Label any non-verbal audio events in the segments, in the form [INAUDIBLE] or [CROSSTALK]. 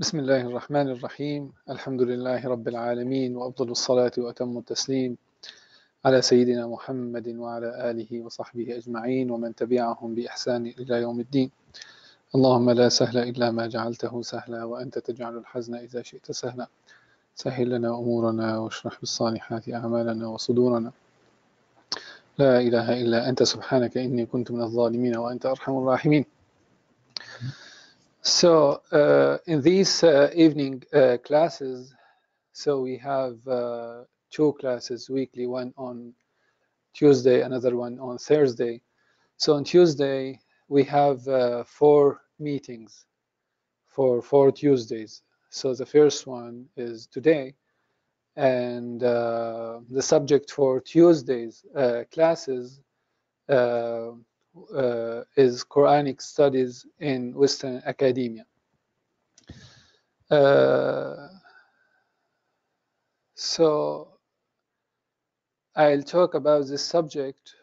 بسم الله الرحمن الرحيم. الحمد لله رب العالمين وأفضل الصلاة وأتم التسليم على سيدنا محمد وعلى آله وصحبه أجمعين ومن تبعهم بإحسان إلى يوم الدين. اللهم لا سهل إلا ما جعلته سهلا وأنت تجعل الحزن إذا شئت سهلا. سهل لنا أمورنا واشرح بالصالحات أعمالنا وصدورنا. لا إله إلا أنت سبحانك إني كنت من الظالمين وأنت أرحم الراحمين. So uh, in these uh, evening uh, classes, so we have two classes weekly, one on Tuesday, another one on Thursday. So on Tuesday, we have four meetings for four Tuesdays. So the first one is today, and the subject for Tuesday's classes uh, is Quranic studies in Western academia. Uh, so I'll talk about this subject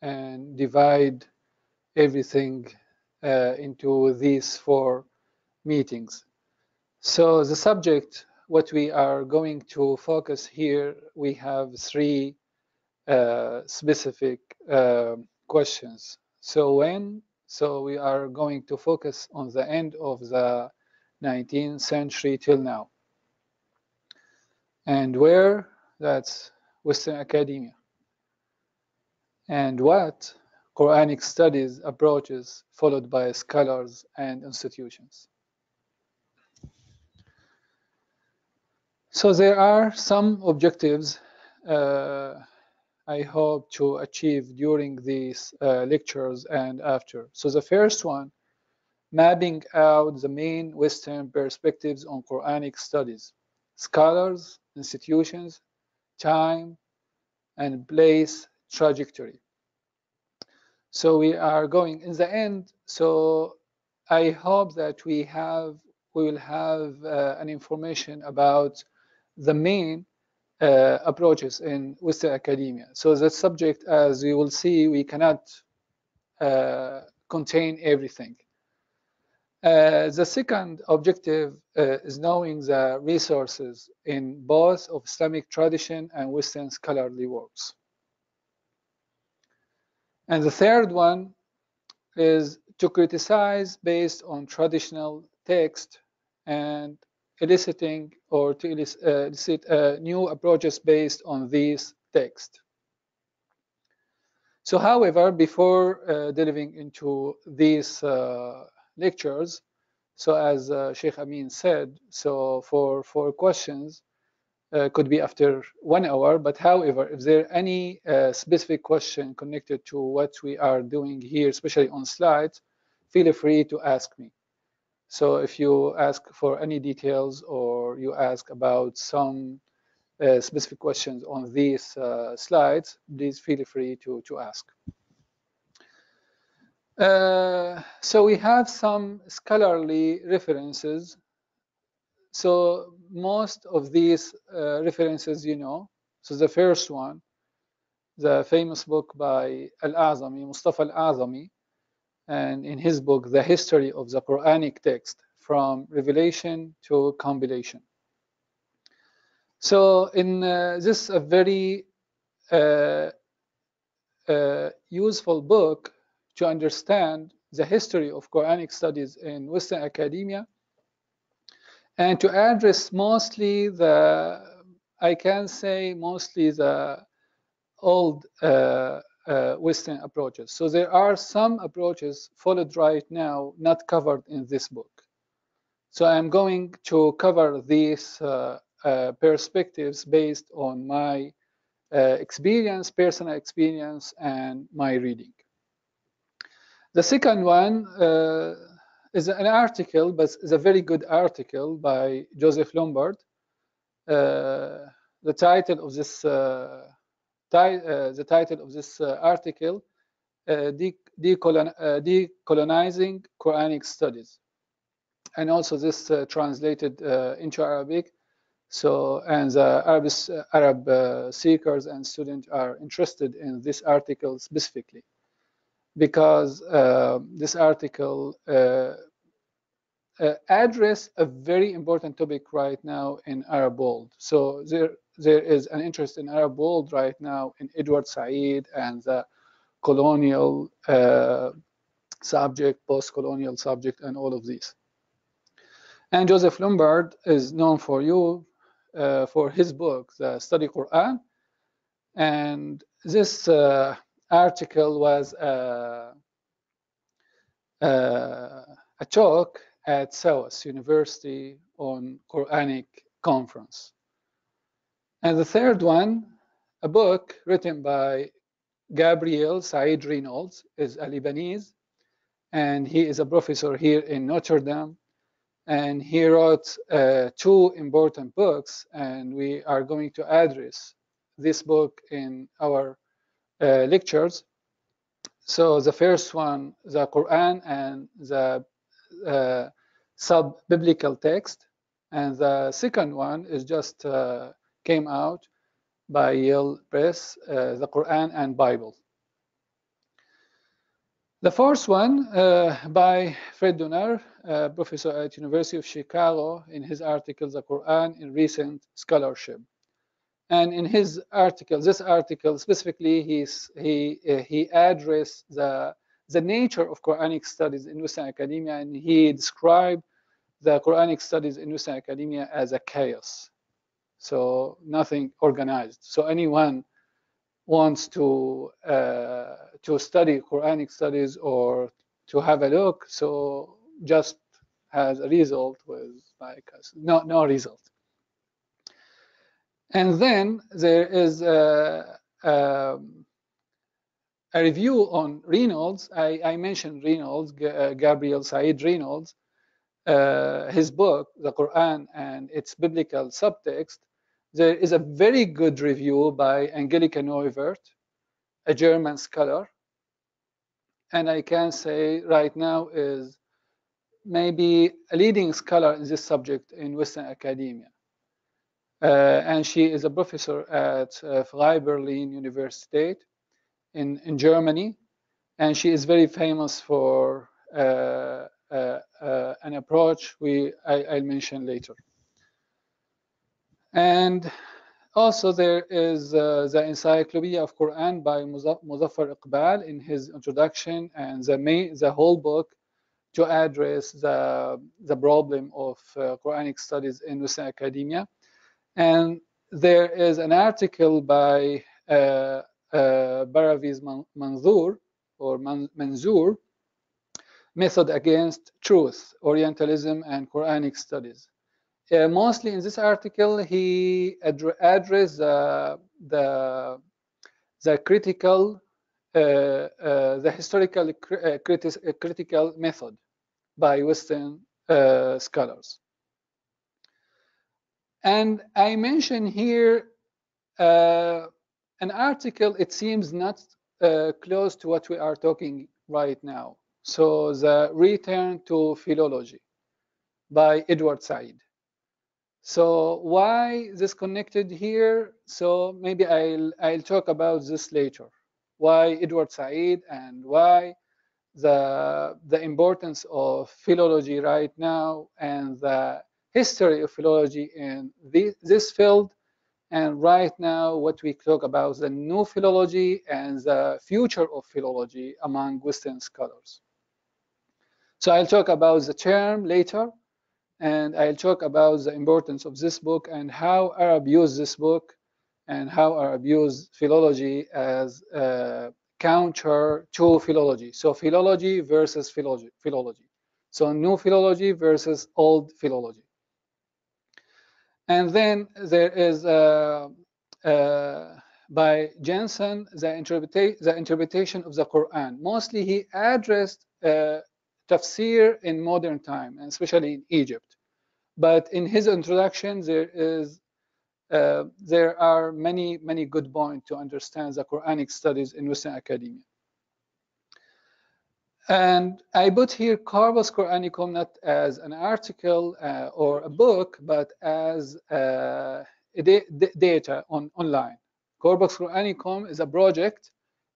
and divide everything uh, into these four meetings. So the subject, what we are going to focus here, we have three specific questions. So when, so we are going to focus on the end of the 19th century till now. And where? That's Western academia. And what? Quranic studies approaches followed by scholars and institutions. So there are some objectives uh, I hope to achieve during these uh, lectures and after. So the first one, mapping out the main Western perspectives on Quranic studies, scholars, institutions, time, and place trajectory. So we are going in the end. So I hope that we have we will have uh, an information about the main uh, approaches in Western academia. So the subject, as you will see, we cannot uh, contain everything. Uh, the second objective is knowing the resources in both of Islamic tradition and Western scholarly works. And the third one is to criticize based on traditional text and eliciting or to elicit uh, new approaches based on these text. So however, before uh, delving into these uh, lectures, so as uh, Sheikh Amin said, so for, for questions, uh, could be after one hour, but however, if there any uh, specific question connected to what we are doing here, especially on slides, feel free to ask me. So if you ask for any details or you ask about some uh, specific questions on these uh, slides, please feel free to, to ask. Uh, so we have some scholarly references. So most of these uh, references you know. So the first one, the famous book by Al-Azami, Mustafa Al-Azami, and in his book, The History of the Quranic Text from Revelation to Compilation. So in uh, this a very uh, uh, useful book to understand the history of Quranic studies in Western academia and to address mostly the, I can say mostly the old uh, uh, Western approaches. So there are some approaches followed right now not covered in this book. So I'm going to cover these uh, uh, perspectives based on my uh, experience, personal experience, and my reading. The second one uh, is an article, but it's a very good article by Joseph Lumbard. Uh, the title of this Uh, the title of this uh, article, uh, decolon uh, Decolonizing Quranic Studies. And also this uh, translated into Arabic. So, and the Arab seekers and students are interested in this article specifically because this article uh, address a very important topic right now in Arab world. So there, there is an interest in Arab world right now in Edward Said and the colonial uh, subject, post-colonial subject, and all of these. And Joseph Lumbard is known for you uh, for his book, The Study Quran. And this uh, article was uh, uh a talk at SOAS University on Quranic conference. And the third one, a book written by Gabriel Said Reynolds, is a Lebanese, and he is a professor here in Notre Dame. And he wrote uh, two important books, and we are going to address this book in our uh, lectures. So the first one, the Quran and the uh, sub-biblical text, and the second one is just uh, came out by Yale Press, uh, the Quran and Bible. The first one uh, by Fred Donner, uh, professor at University of Chicago, in his article, The Quran in Recent Scholarship. And in his article, this article specifically, he's, he, uh, he addressed the, the nature of Quranic studies in Western academia, and he described the Quranic studies in Western academia as a chaos. So nothing organized. So anyone wants to uh, to study Quranic studies or to have a look, so just has a result with like no no result. And then there is a, a, a review on Reynolds. I, I mentioned Reynolds, uh, Gabriel Said Reynolds, uh, his book, The Quran and its Biblical Subtext, there is a very good review by Angelika Neuwirth, a German scholar. And I can say right now is maybe a leading scholar in this subject in Western academia. Uh, and she is a professor at uh, Free Berlin University in, in Germany. And she is very famous for uh, an approach we I, I'll mention later. And also there is uh, the Encyclopedia of Quran by Muzaffar Iqbal in his introduction and the, main, the whole book to address the, the problem of uh, Quranic studies in Western academia. And there is an article by uh, uh, Parvez Manzoor or Manzoor method against truth, Orientalism, and Quranic studies. Uh, mostly in this article, he addressed address uh, the the critical, uh, uh the historical uh, criti uh, critical method by Western scholars. And I mention here an article. It seems not close to what we are talking right now. So the return to philology by Edward Said. So why this connected here? So maybe I'll, I'll talk about this later. Why Edward Said and why the, the importance of philology right now and the history of philology in the, this field and right now what we talk about the new philology and the future of philology among Western scholars. So I'll talk about the term later, and I'll talk about the importance of this book and how Arab use this book and how Arab use philology as a counter to philology. So philology versus philology. philology. So new philology versus old philology. And then there is uh, uh, by Jansen the, interpreta the interpretation of the Quran. Mostly he addressed uh, tafsir in modern time, and especially in Egypt. But in his introduction, there is uh, there are many, many good points to understand the Quranic studies in Western academia. And I put here Corpus Coranicum not as an article uh, or a book, but as uh, data on online. Corpus Coranicum is a project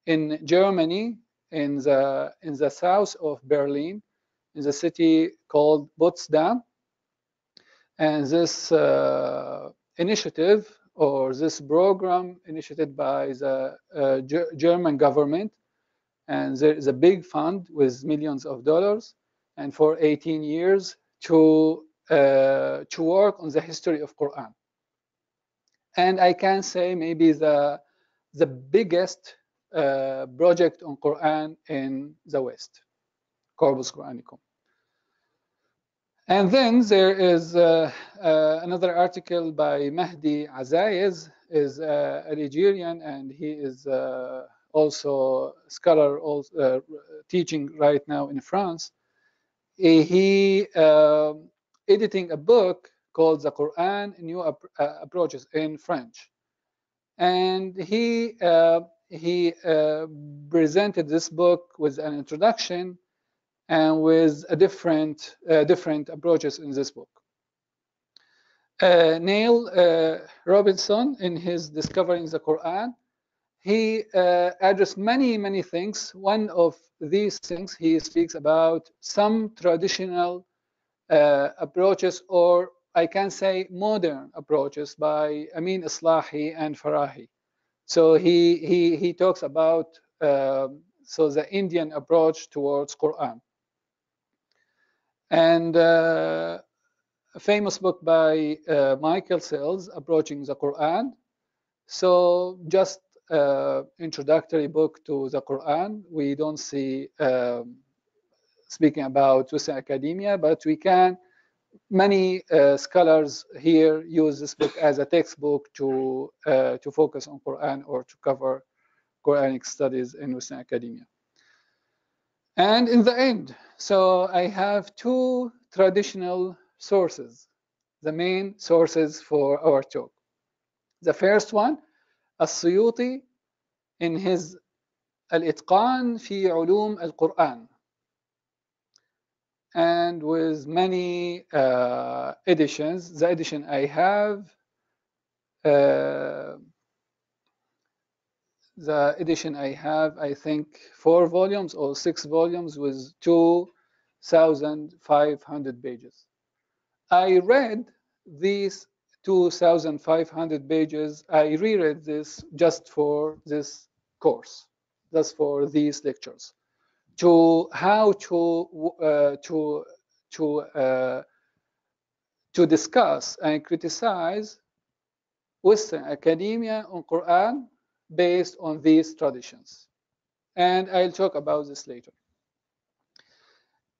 in Germany in the in the south of Berlin, in the city called Potsdam. And this uh, initiative or this program initiated by the uh, German government. And there is a big fund with millions of dollars. And for 18 years to, uh, to work on the history of Quran. And I can say maybe the, the biggest uh, project on Quran in the West, Corpus Coranicum. And then there is uh, uh, another article by Mahdi Azaiez, is uh, a Nigerian, and he is uh, also scholar, also, uh, teaching right now in France. He um, editing a book called The Quran New Approaches in French. And he, he presented this book with an introduction and with a different uh, different approaches in this book. Uh, Neil uh, Robinson, in his Discovering the Quran, he uh, addressed many, many things. One of these things, he speaks about some traditional uh, approaches, or I can say modern approaches by Amin Islahi and Farahi. So he, he, he talks about um, so the Indian approach towards Quran and uh, a famous book by uh, Michael Sells, Approaching the Quran. So just uh, introductory book to the Quran. We don't see um, speaking about Western academia, but we can, many uh, scholars here use this book as a textbook to uh, to focus on Quran or to cover Quranic studies in Western academia. And in the end, so I have two traditional sources, the main sources for our talk. The first one, As-Suyuti in his Al-Itqan fi Ulum Al-Quran, and with many uh, editions. The edition I have uh, the edition I have, I think, four volumes or six volumes with 2,500 pages. I read these 2,500 pages. I reread this just for this course, just for these lectures, to how to uh, to to uh, to discuss and criticize Western academia on Quran based on these traditions, and I'll talk about this later.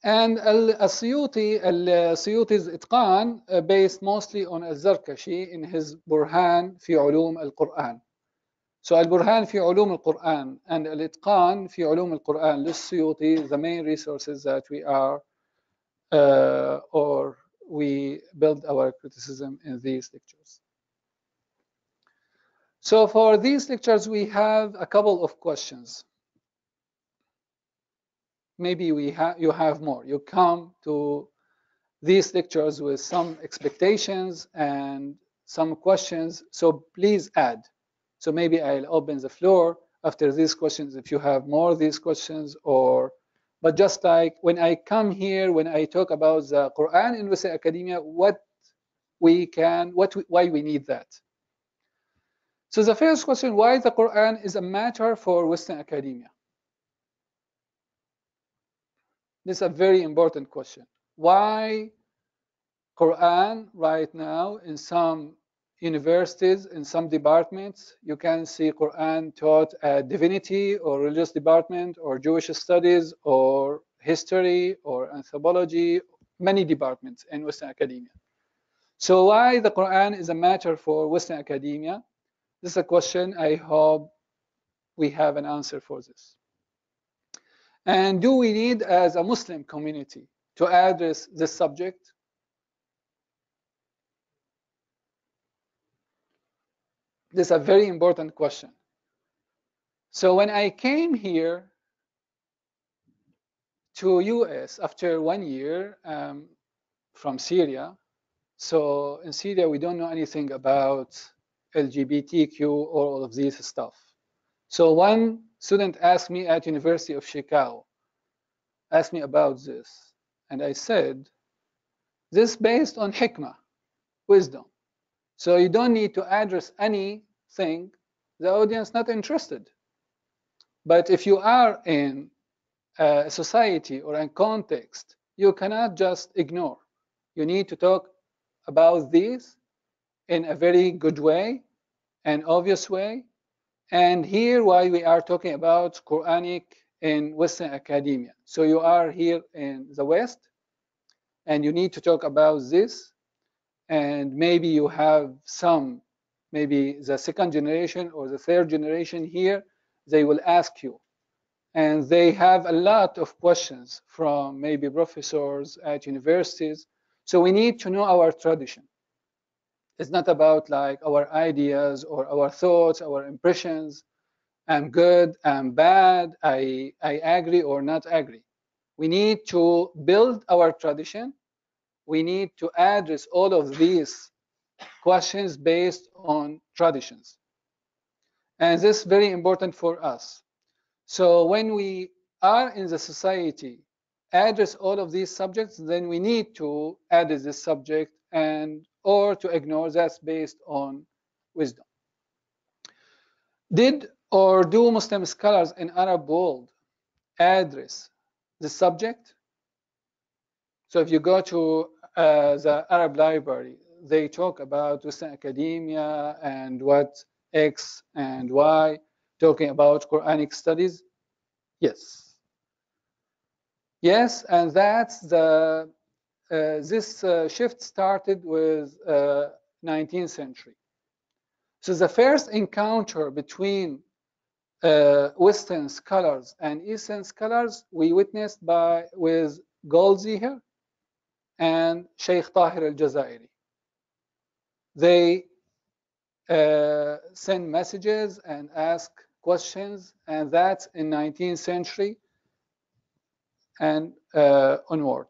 And Al-Suyuti, Al-Suyuti's Itqan, uh, based mostly on Al-Zarkashi in his Burhan fi Ulum Al-Quran. So Al-Burhan fi ulum al-Quran and Al-Itqan fi ulum al-Quran, the main resources that we are uh, or we build our criticism in these lectures. So for these lectures, we have a couple of questions. Maybe we ha you have more. You come to these lectures with some expectations and some questions. So please add. So maybe I'll open the floor after these questions if you have more these questions or but just like when I come here, when I talk about the Quran in Western academia, what we can, what we, why we need that. So the first question, why the Quran is a matter for Western academia? This is a very important question. Why Quran right now in some universities, in some departments, you can see Quran taught at divinity or religious department or Jewish studies or history or anthropology, many departments in Western academia. So why the Quran is a matter for Western academia? This is a question I hope we have an answer for this. And do we need, as a Muslim community, to address this subject? This is a very important question. So when I came here to US after one year um, from Syria, so in Syria we don't know anything about LGBTQ, or all of these stuff. So one student asked me at University of Chicago, asked me about this. and I said, this based on hikmah, wisdom. So you don't need to address anything the audience not interested. But if you are in a society or a context, you cannot just ignore. You need to talk about this in a very good way, an obvious way. And here why we are talking about Quranic in Western academia. So you are here in the West and you need to talk about this. And maybe you have some, maybe the second generation or the third generation here, they will ask you. And they have a lot of questions from maybe professors at universities. So we need to know our tradition. It's not about like our ideas or our thoughts, our impressions. I'm good, I'm bad, I, I agree or not agree. We need to build our tradition. We need to address all of these questions based on traditions. And this is very important for us. So when we are in the society, address all of these subjects, then we need to address this subject and or to ignore that's based on wisdom. Did or do Muslim scholars in Arab world address the subject? So if you go to uh, the Arab library, they talk about Western academia and what X and Y, talking about Quranic studies. Yes. Yes, and that's the uh, this uh, shift started with 19th uh, century. So the first encounter between Western scholars and Eastern scholars we witnessed by with Goldziher and Sheikh Tahir al-Jazairi. They uh, send messages and ask questions, and that's in 19th century and uh, onward.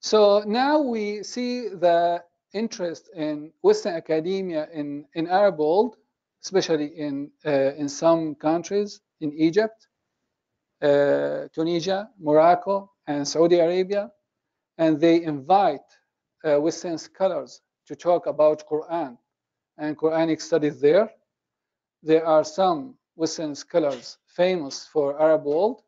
So now we see the interest in Western academia in, in Arab world, especially in, uh, in some countries, in Egypt, uh, Tunisia, Morocco, and Saudi Arabia. And they invite uh, Western scholars to talk about Quran and Quranic studies there. There are some Western scholars famous for Arab world,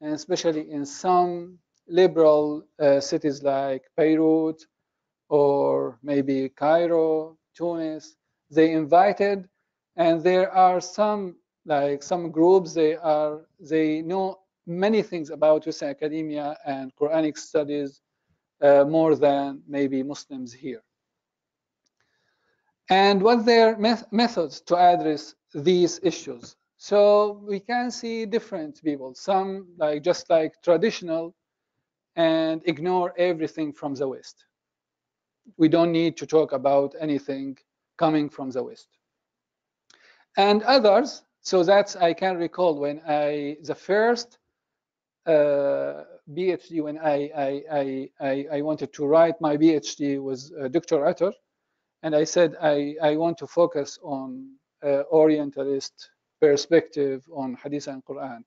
and especially in some liberal uh, cities like Beirut or maybe Cairo, Tunis. They invited, and there are some like some groups. They are they know many things about Western academia and Quranic studies more than maybe Muslims here. And what their met methods to address these issues? So we can see different people. Some like just like traditional and ignore everything from the West. We don't need to talk about anything coming from the West. And others, so that's I can recall when I the first uh, PhD when I, I I, I wanted to write my PhD was uh, Dr. Itr, and I said I I want to focus on uh, Orientalist perspective on Hadith and Quran.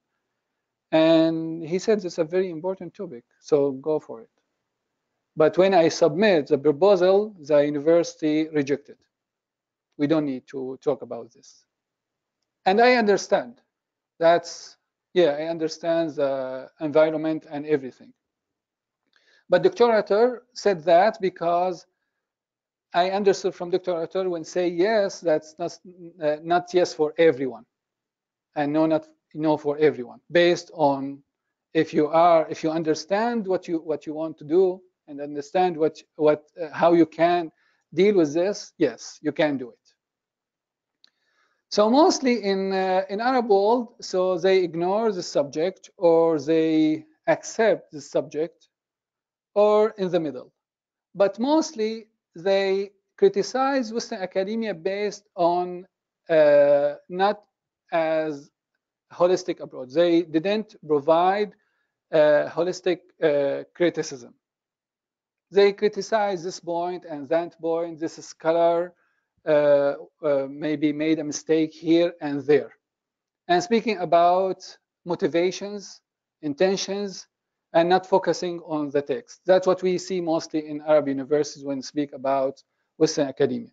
And he said it's a very important topic, so go for it. But when I submit the proposal, the university rejected. We don't need to talk about this. And I understand. That's, yeah, I understand the environment and everything. But Dr. Itr said that because I understood from Dr. Itr when say yes, that's not, uh, not yes for everyone. And no, not know for everyone based on if you are if you understand what you what you want to do and understand what what uh, how you can deal with this yes you can do it so mostly in uh, in arab world so they ignore the subject or they accept the subject or in the middle but mostly they criticize western academia based on uh, not as holistic approach. They didn't provide uh, holistic uh, criticism. They criticize this point and that point, this scholar maybe made a mistake here and there. And speaking about motivations, intentions, and not focusing on the text. That's what we see mostly in Arab universities when we speak about Western academia.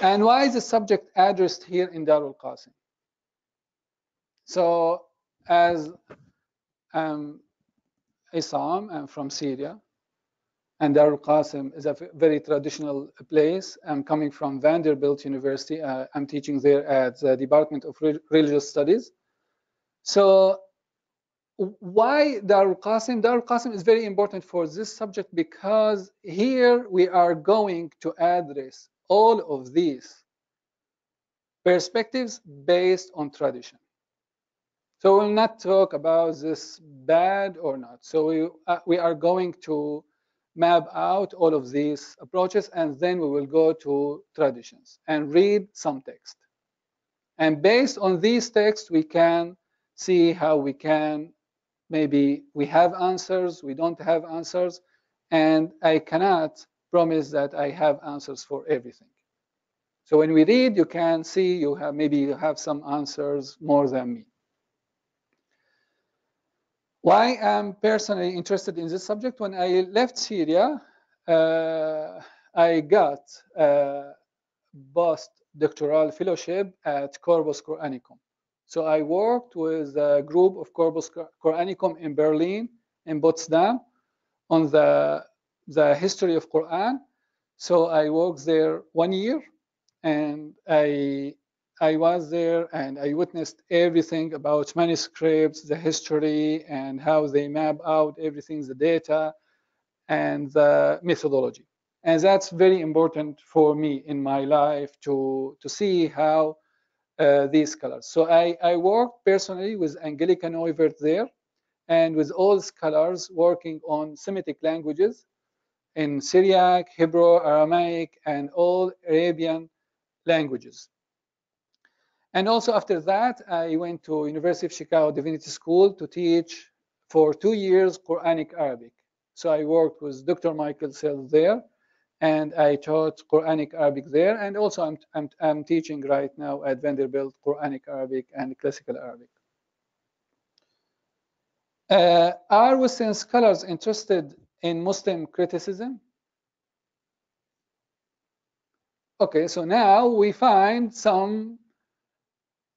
And why is the subject addressed here in Darul Qasim? So as um, Issam, I'm from Syria, and Darul Qasim is a very traditional place. I'm coming from Vanderbilt University. Uh, I'm teaching there at the Department of Religious Studies. So why Darul Qasim? Darul Qasim is very important for this subject because here we are going to address all of these perspectives based on tradition. So we'll not talk about this bad or not. So we, uh, we are going to map out all of these approaches and then we will go to traditions and read some text. And based on these texts, we can see how we can maybe we have answers, we don't have answers, and I cannot promise that I have answers for everything. So when we read, you can see you have maybe you have some answers more than me. Why I'm personally interested in this subject? When I left Syria, uh, I got a postdoctoral fellowship at Corpus Coranicum. So I worked with a group of Corpus Coranicum in Berlin, in Potsdam, on the, the history of Quran. So I worked there one year and I, I was there and I witnessed everything about manuscripts, the history and how they map out everything, the data and the methodology. And that's very important for me in my life to, to see how uh, these scholars. So I, I worked personally with Angelika Neuwirth there and with all scholars working on Semitic languages in Syriac, Hebrew, Aramaic, and all Arabian languages. And also after that, I went to University of Chicago Divinity School to teach for two years Quranic Arabic. So I worked with Dr. Michael Sell there and I taught Quranic Arabic there. And also I'm, I'm, I'm teaching right now at Vanderbilt Quranic Arabic and Classical Arabic. Uh, are Western scholars interested in Muslim criticism? Okay, so now we find some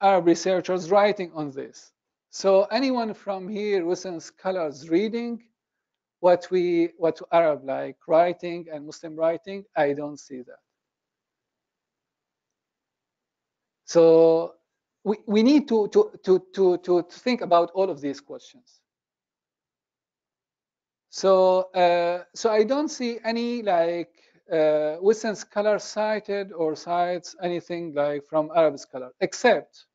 Arab researchers writing on this. So anyone from here, Western scholars reading what we what Arab like writing and Muslim writing, I don't see that. So we, we need to, to, to, to, to think about all of these questions. So, uh, so I don't see any like uh, Western scholar cited or cites anything like from Arab scholar, except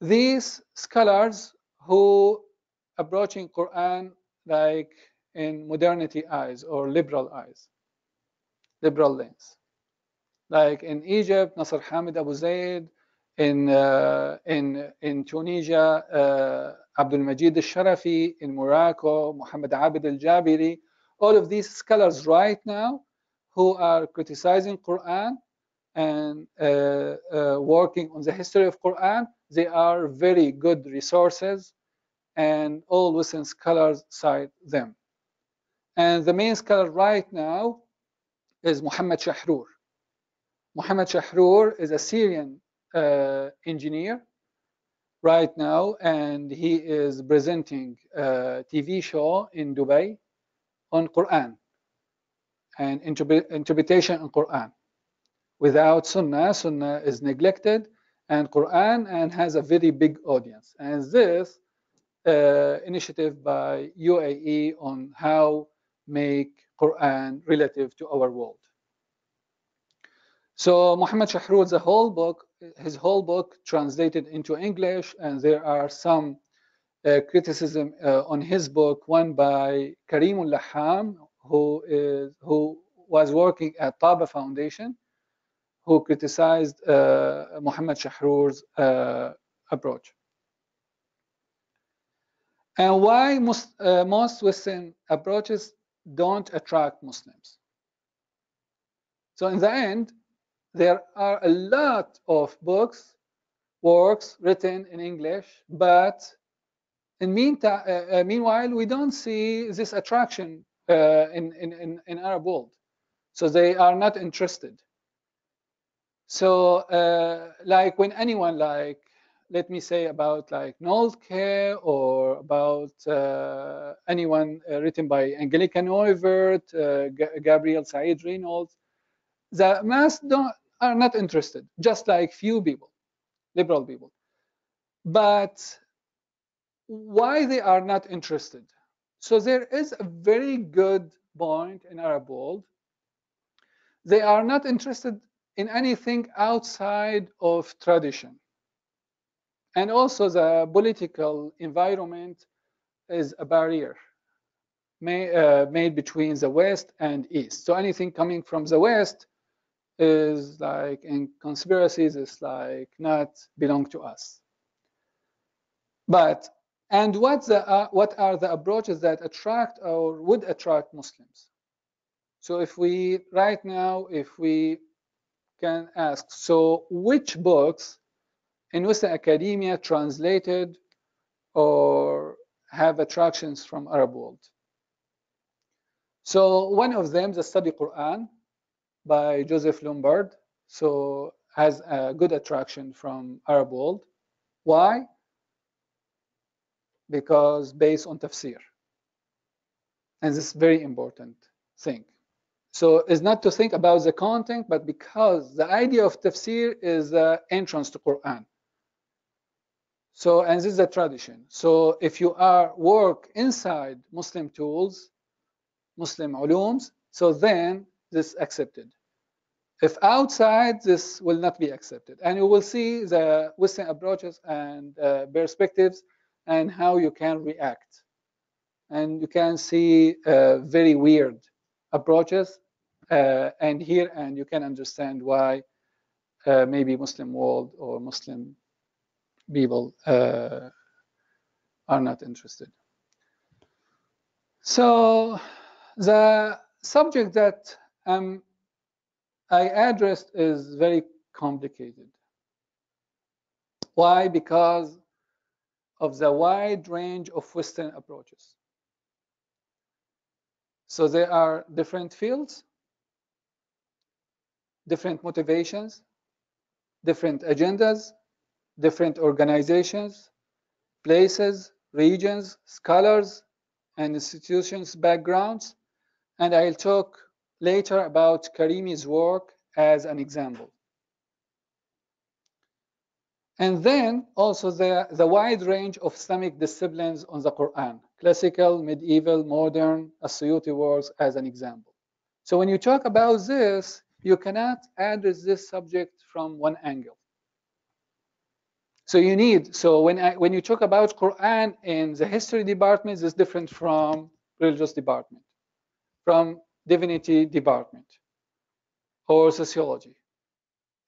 these scholars who approaching Quran like in modernity eyes or liberal eyes, liberal lens. Like in Egypt, Nasser Hamid Abu Zaid, in, uh, in, in Tunisia, uh, Abdul Majid al-Sharafi, in Morocco, Muhammad Abid al-Jabiri, all of these scholars right now who are criticizing Quran and uh, uh, working on the history of Quran, they are very good resources and all Western scholars cite them. And the main scholar right now is Muhammad Shahrur. Muhammad Shahrur is a Syrian uh, engineer right now, and he is presenting a TV show in Dubai on Quran and interpretation in Quran. Without Sunnah, Sunnah is neglected, and Quran and has a very big audience. And this uh, initiative by UAE on how make Quran relative to our world. So Muhammad Shahrur, the whole book, his whole book translated into English, and there are some uh, criticism uh, on his book, one by Karim Laham, who who was working at Tabah Foundation, who criticized uh, Muhammad Shahrur's uh, approach. And why most, uh, most Western approaches don't attract Muslims. So in the end, there are a lot of books, works written in English, but in meantime, uh, meanwhile, we don't see this attraction uh, in, in, in Arab world. So they are not interested. So uh, like when anyone like, let me say about like Nöldeke or about uh, anyone uh, written by Angelika Neuwirth, uh, Gabriel Said Reynolds, the mass don't, are not interested, just like few people, liberal people. But why they are not interested? So there is a very good point in Arab world. They are not interested in anything outside of tradition. And also the political environment is a barrier may, uh, made between the West and East. So anything coming from the West is like in conspiracies is like not belong to us. But and what the uh, what are the approaches that attract or would attract Muslims? So if we right now, if we can ask, so which books in Western academia translated or have attractions from Arab world? So one of them, the study Quran by Joseph Lumbard, so has a good attraction from Arab world. Why? Because based on tafsir. And this is very important thing. So it's not to think about the content, but because the idea of tafsir is the entrance to Quran. So, and this is a tradition. So if you are work inside Muslim tools, Muslim ulums, so then this accepted. If outside, this will not be accepted. And you will see the Western approaches and uh, perspectives and how you can react. And you can see uh, very weird approaches uh, and here and you can understand why uh, maybe Muslim world or Muslim people uh, are not interested. So the subject that um, I addressed is very complicated. Why? Because of the wide range of Western approaches. So there are different fields, different motivations, different agendas, different organizations, places, regions, scholars, and institutions backgrounds. And I'll talk later about Karimi's work as an example. And then also the, the wide range of Islamic disciplines on the Quran, classical, medieval, modern, As-Suyuti works as an example. So when you talk about this, you cannot address this subject from one angle. So you need, so when, I, when you talk about Quran in the history department, it's different from religious department, from divinity department or sociology.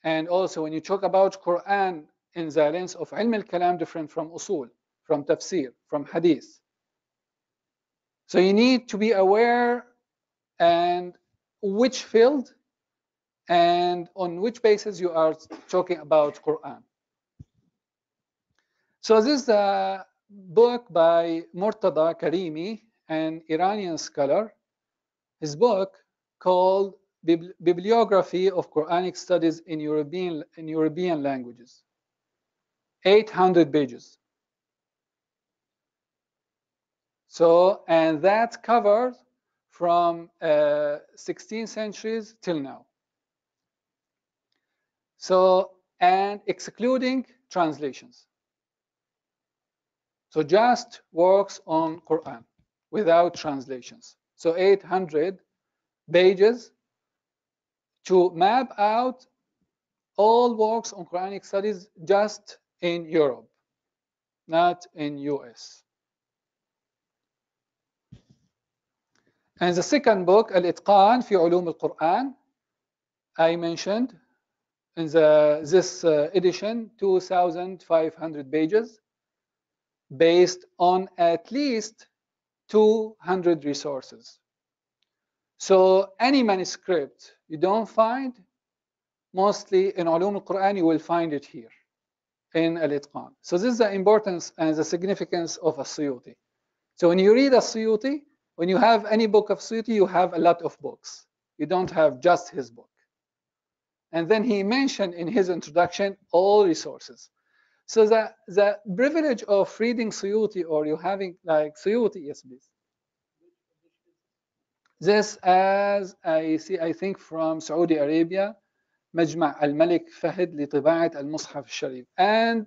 And also when you talk about Quran in the lens of ilm al-kalam, different from usul, from tafsir, from hadith. So you need to be aware and which field and on which basis you are talking about Quran. So this is a book by Murtada Karimi, an Iranian scholar. His book called Bibliography of Quranic Studies in European, in European Languages. 800 pages. So, and that covers from uh, 16th centuries till now. So, and excluding translations. So just works on Quran without translations. So 800 pages to map out all works on Quranic studies just in Europe, not in US. And the second book, Al-Itqan fi Ulum al-Quran, I mentioned in the, this uh, edition, 2,500 pages, based on at least 200 resources. So any manuscript you don't find, mostly in Ulum al-Quran, you will find it here in Al-Itqan. So this is the importance and the significance of a suyuti So when you read a suyuti when you have any book of Suyuti, you have a lot of books. You don't have just his book. And then he mentioned in his introduction all resources. So the, the privilege of reading Suyuti or you having like Suyuti, yes, please. This as I see, I think from Saudi Arabia, مجمع الملك فهد لطباعة المصحف الشريف. And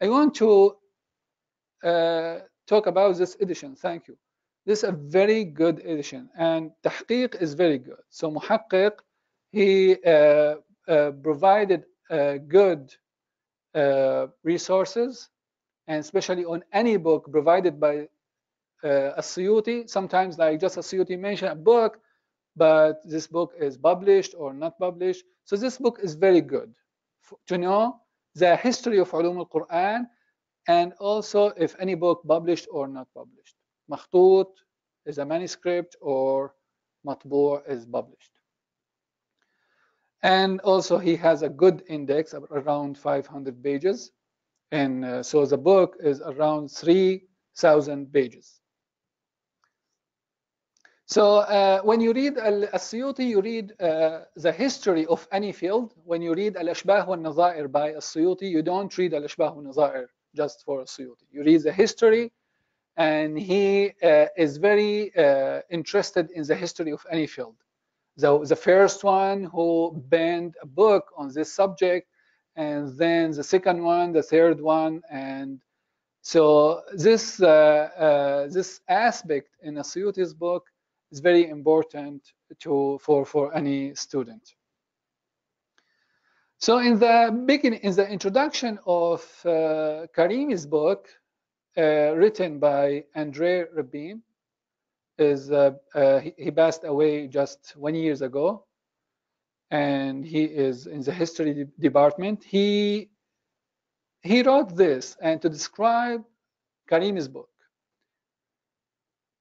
I want to uh, talk about this edition. Thank you. This is a very good edition and تحقيق is very good. So محقق, he uh, uh, provided uh, good resources and especially on any book provided by uh, As-Suyuti. Sometimes like just As-Suyuti mention a book, but this book is published or not published. So this book is very good to know the history of Ulum al-Quran and also if any book published or not published. Makhtut is a manuscript or Matbu' is published. And also he has a good index of around 500 pages. And uh, so the book is around 3,000 pages. So uh, when you read Al-Suyuti, you read uh, the history of any field. When you read Al-Ashbah wal-Nazair by Al-Suyuti, you don't read Al-Ashbah wal-Nazair just for Al-Suyuti. You read the history, and he uh, is very uh, interested in the history of any field. The, the first one who banned a book on this subject, and then the second one, the third one, and so this uh, uh, this aspect in As-Suyuti's book is very important to for for any student. So in the beginning, in the introduction of uh, Karimi's book, uh, written by Andre Rippin, is uh, uh, he, passed away just one years ago, and he is in the history department. He he wrote this, and to describe Karimi's book,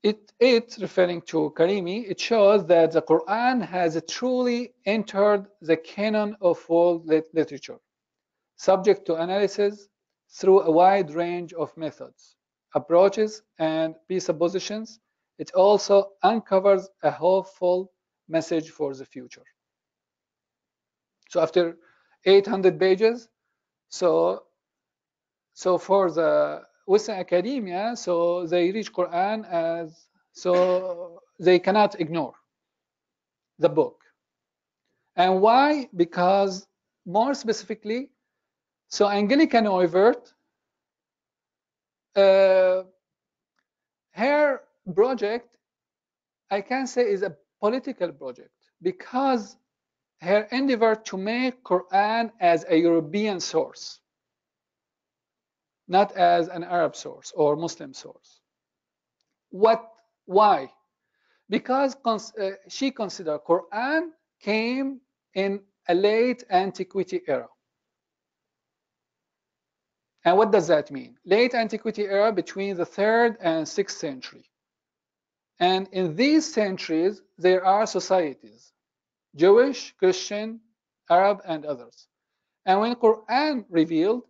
it, it, referring to Karimi, it shows that the Quran has truly entered the canon of world literature, subject to analysis through a wide range of methods, approaches, and presuppositions. It also uncovers a hopeful message for the future. So after 800 pages, so so for the Western academia, so they reach Quran as so they cannot ignore the book. And why? Because more specifically, so Angelika Neuwirth, uh, her project, I can say, is a political project because her endeavor to make Quran as a European source not as an Arab source or Muslim source. What? Why? Because uh, she considered Quran came in a late antiquity era. And what does that mean? Late antiquity era between the third and sixth century. And in these centuries, there are societies, Jewish, Christian, Arab, and others. And when Quran revealed,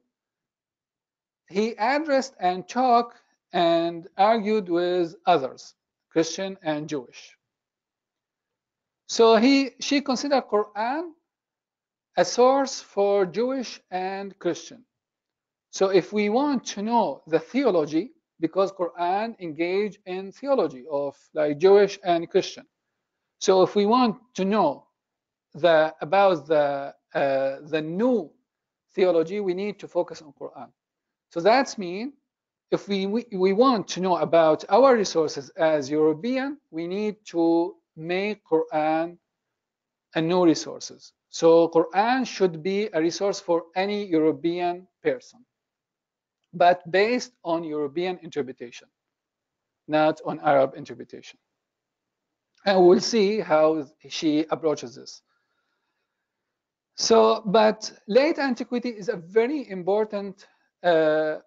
he addressed and talked and argued with others, Christian and Jewish. So he, she considered Quran a source for Jewish and Christian. So if we want to know the theology, because Quran engage in theology of like Jewish and Christian. So if we want to know the about the uh, the new theology, we need to focus on Quran. So that's mean if we, we, we want to know about our resources as European, we need to make Quran a new resources. So Quran should be a resource for any European person, but based on European interpretation, not on Arab interpretation. And we'll see how she approaches this. So, but late antiquity is a very important uh,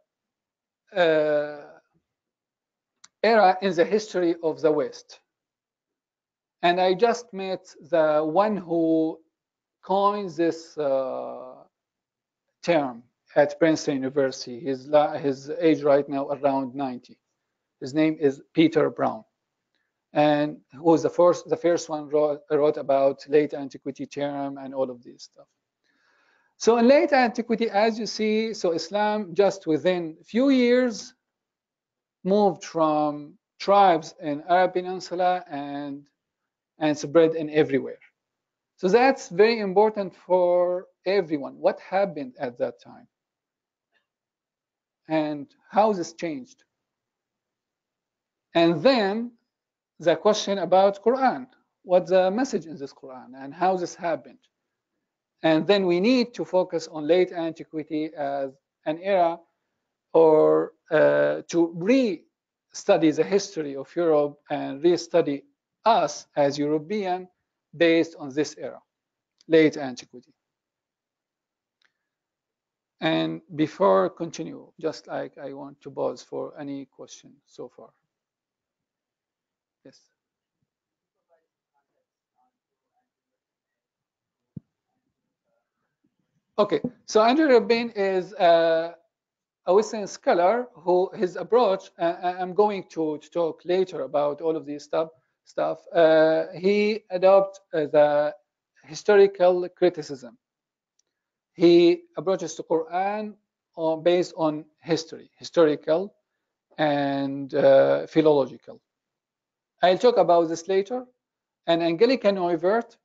uh, era in the history of the West. And I just met the one who coined this uh, term at Princeton University. His, his age right now around 90. His name is Peter Brown. And who was the first, the first one wrote, wrote about late antiquity theorem and all of this stuff. So in late antiquity, as you see, so Islam just within a few years moved from tribes in Arab Peninsula and and spread in everywhere. So that's very important for everyone. What happened at that time? And how this changed? And then the question about Quran. What's the message in this Quran and how this happened? And then we need to focus on late antiquity as an era or uh, to re-study the history of Europe and re-study us as European based on this era, late antiquity. And before continue, just like I want to pause for any question so far. Yes. Okay, so Andrew Rippin is uh, a Western scholar who his approach, uh, I'm going to, to, talk later about all of this stuff, stuff. Uh, he adopted uh, the historical criticism. He approaches the Quran on, based on history, historical and uh, philological. I'll talk about this later. And Angelika Neuwirth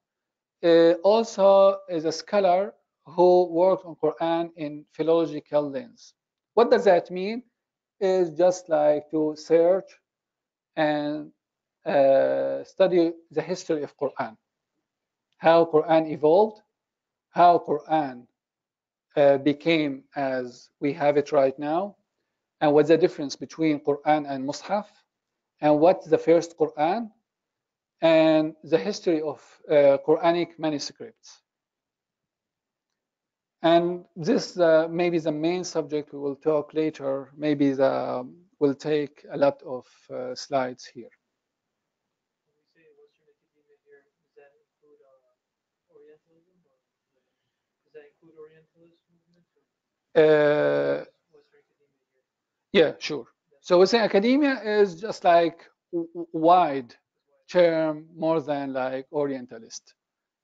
uh, also is a scholar who worked on Quran in philological lens. What does that mean? Is just like to search and uh, study the history of Quran, how Quran evolved, how Quran uh, became as we have it right now, and what's the difference between Quran and Mus'haf, and what's the first Quran, and the history of uh, Quranic manuscripts. And this uh, maybe the main subject we will talk later. Maybe the will take a lot of uh, slides here. Uh, yeah, sure. So we say academia is just like wide term more than like Orientalist.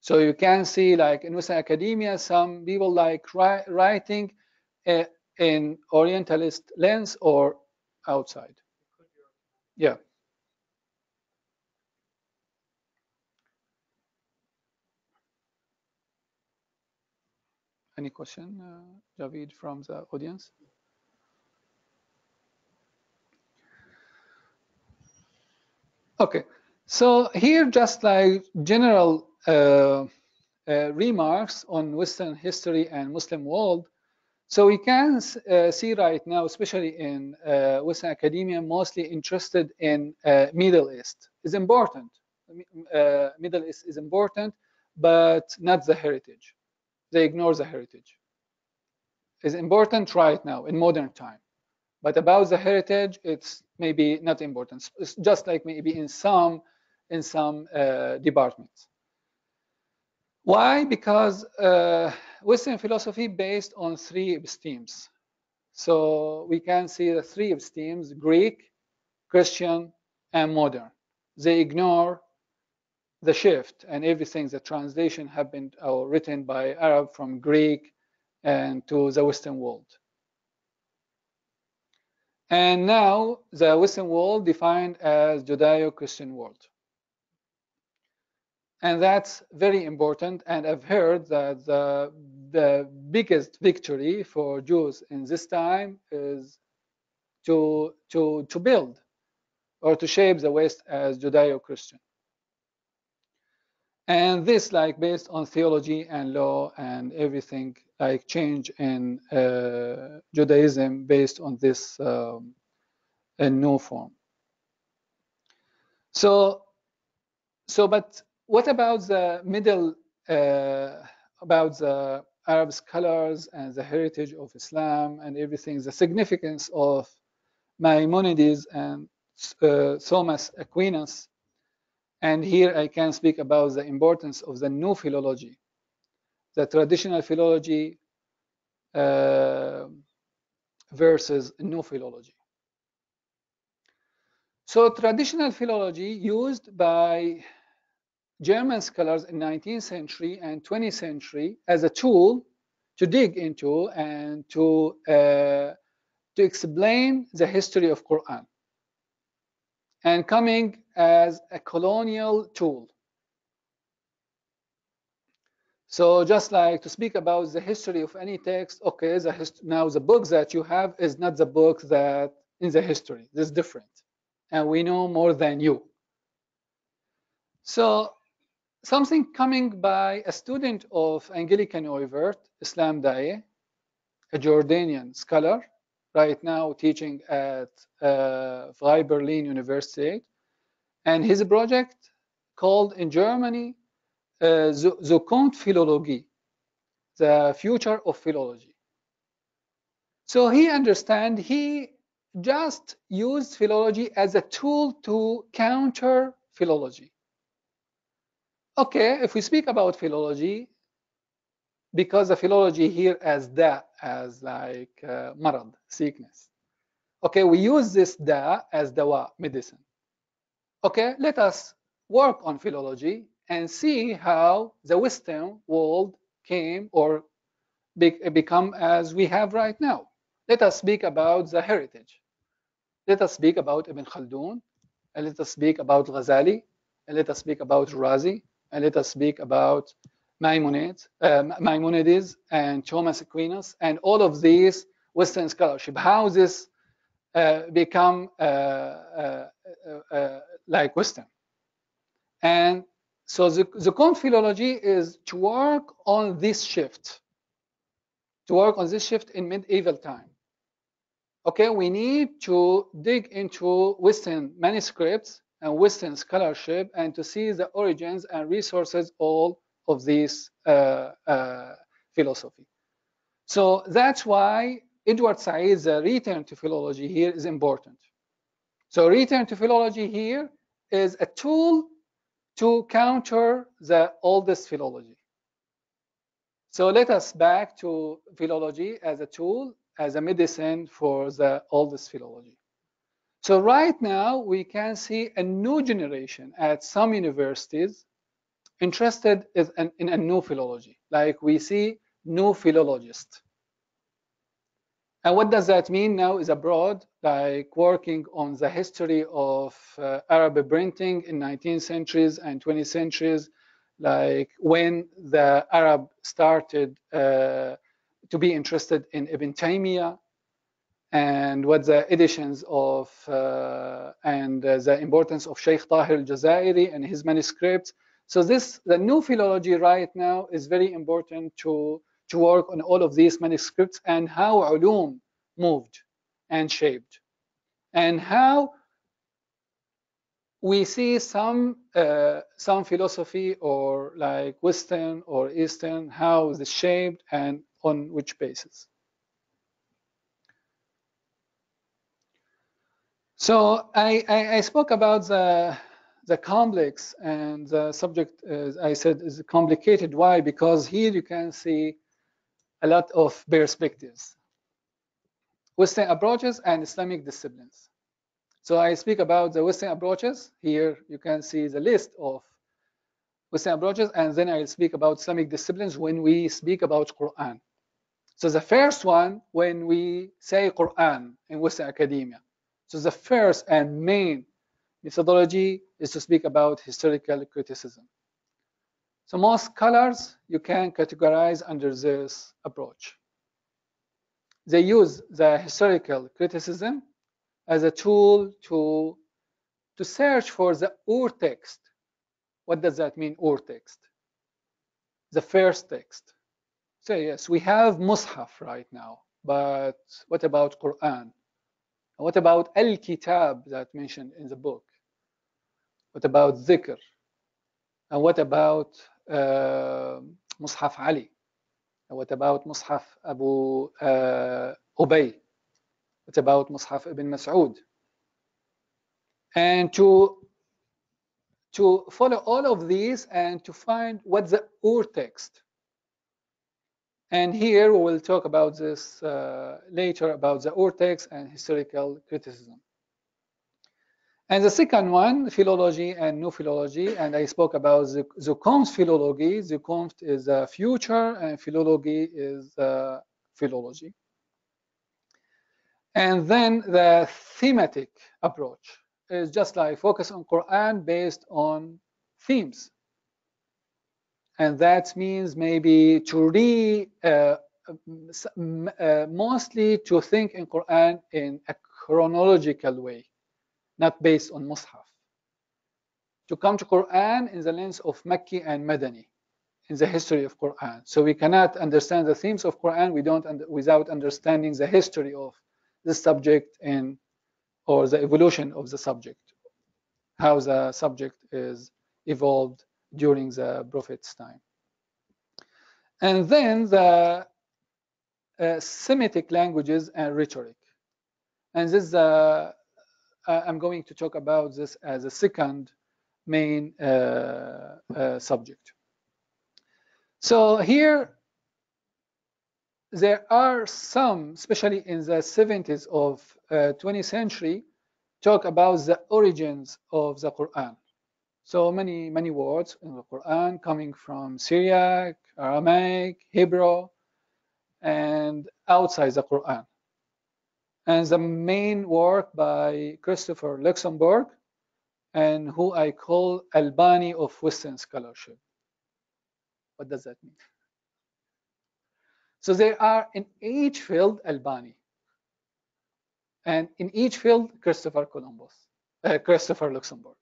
So you can see like in Western academia, some people like writing uh, in Orientalist lens or outside. Yeah. Any question, uh, Javid, from the audience? Okay, so here just like general uh, uh, remarks on Western history and Muslim world. So we can uh, see right now, especially in uh, Western academia, mostly interested in uh, Middle East. is important. Uh, Middle East is important, but not the heritage. They ignore the heritage. It's important right now in modern time, but about the heritage, it's maybe not important. It's just like maybe in some in some departments. Why? Because uh, Western philosophy based on three epistemes. So we can see the three epistemes, Greek, Christian, and modern. They ignore the shift and everything, the translation have been written by Arab from Greek and to the Western world. And now the Western world defined as Judeo-Christian world. And that's very important. And I've heard that the, the biggest victory for Jews in this time is to, to, to build or to shape the West as Judeo-Christian. And this like based on theology and law and everything like change in uh, Judaism based on this um, new form. So, so but what about the middle, uh, about the Arab scholars and the heritage of Islam and everything, the significance of Maimonides and uh, Thomas Aquinas. And here I can speak about the importance of the new philology. The traditional philology uh, versus new philology. So traditional philology used by German scholars in 19th century and 20th century as a tool to dig into and to uh, to explain the history of Quran and coming as a colonial tool. So just like to speak about the history of any text, okay, the now the book that you have is not the book that in the history. This is different. And we know more than you. So something coming by a student of Angelika Neuwirth, Islam Dayeh, a Jordanian scholar, right now teaching at uh, Freie Berlin University. And his project called in Germany uh, Philologie, the future of philology. So he understand he just used philology as a tool to counter philology. Okay, if we speak about philology, because the philology here as da, as like uh, marad, sickness. Okay, we use this da as dawa, medicine. Okay, let us work on philology and see how the Western world came or be, become as we have right now. Let us speak about the heritage. Let us speak about Ibn Khaldun, and let us speak about Ghazali, and let us speak about Razi, and let us speak about Maimonides, uh, Maimonides and Thomas Aquinas, and all of these Western scholarship. How this uh, become uh, uh, uh, like Western? And so the, the philology is to work on this shift, to work on this shift in medieval time. Okay, we need to dig into Western manuscripts and Western scholarship and to see the origins and resources all of this uh, uh, philosophy. So that's why Edward Said's return to philology here is important. So return to philology here is a tool to counter the oldest philology. So let us back to philology as a tool, as a medicine for the oldest philology. So right now we can see a new generation at some universities interested in a new philology, like we see new philologists. And what does that mean now is abroad, like working on the history of uh, Arab printing in 19th centuries and 20th centuries, like when the Arab started uh, to be interested in Ibn Taymiyyah and what the editions of uh, and uh, the importance of Sheikh Tahir al-Jazairi and his manuscripts. So this, the new philology right now is very important to to work on all of these manuscripts and how ulum moved and shaped. And how we see some uh, some philosophy or like western or eastern how is it shaped and on which basis. So I, I, I spoke about the the complex and the subject as i said is complicated why because here you can see a lot of perspectives, Western approaches and Islamic disciplines. So I speak about the Western approaches. Here you can see the list of Western approaches, and then I'll speak about Islamic disciplines when we speak about Quran. So the first one, when we say Quran in Western academia, so the first and main methodology is to speak about historical criticism. So most scholars you can categorize under this approach. They use the historical criticism as a tool to, to search for the ur text. What does that mean, ur text? The first text. So yes, we have Mus'haf right now, but what about Quran? What about Al-Kitab that mentioned in the book? What about Zikr? And what about uh, Mus'haf Ali? And what about Mus'haf Abu uh, Ubay? What about Mus'haf Ibn Mas'ud? And to, to follow all of these and to find what the Ur text. And here we will talk about this uh, later about the Ur text and historical criticism. And the second one, philology and new philology, and I spoke about the Zukunft philology. Zukunft is a future, and philology is uh, philology. And then the thematic approach is just like focus on Quran based on themes. And that means maybe to re, uh, uh, mostly to think in Quran in a chronological way not based on Mus'haf. To come to Quran in the lens of Makki and Madani, in the history of Quran. So we cannot understand the themes of Quran we don't without understanding the history of the subject and or the evolution of the subject, how the subject is evolved during the Prophet's time. And then the uh, Semitic languages and rhetoric. And this is uh, I'm going to talk about this as a second main uh, uh, subject. So here, there are some, especially in the 70s of uh, 20th century, talk about the origins of the Quran. So many, many words in the Quran coming from Syriac, Aramaic, Hebrew, and outside the Quran and the main work by Christopher Luxenberg, and who I call Albani of Western scholarship. What does that mean? So there are in each field Albani, and in each field Christopher Columbus, uh, Christopher Luxenberg,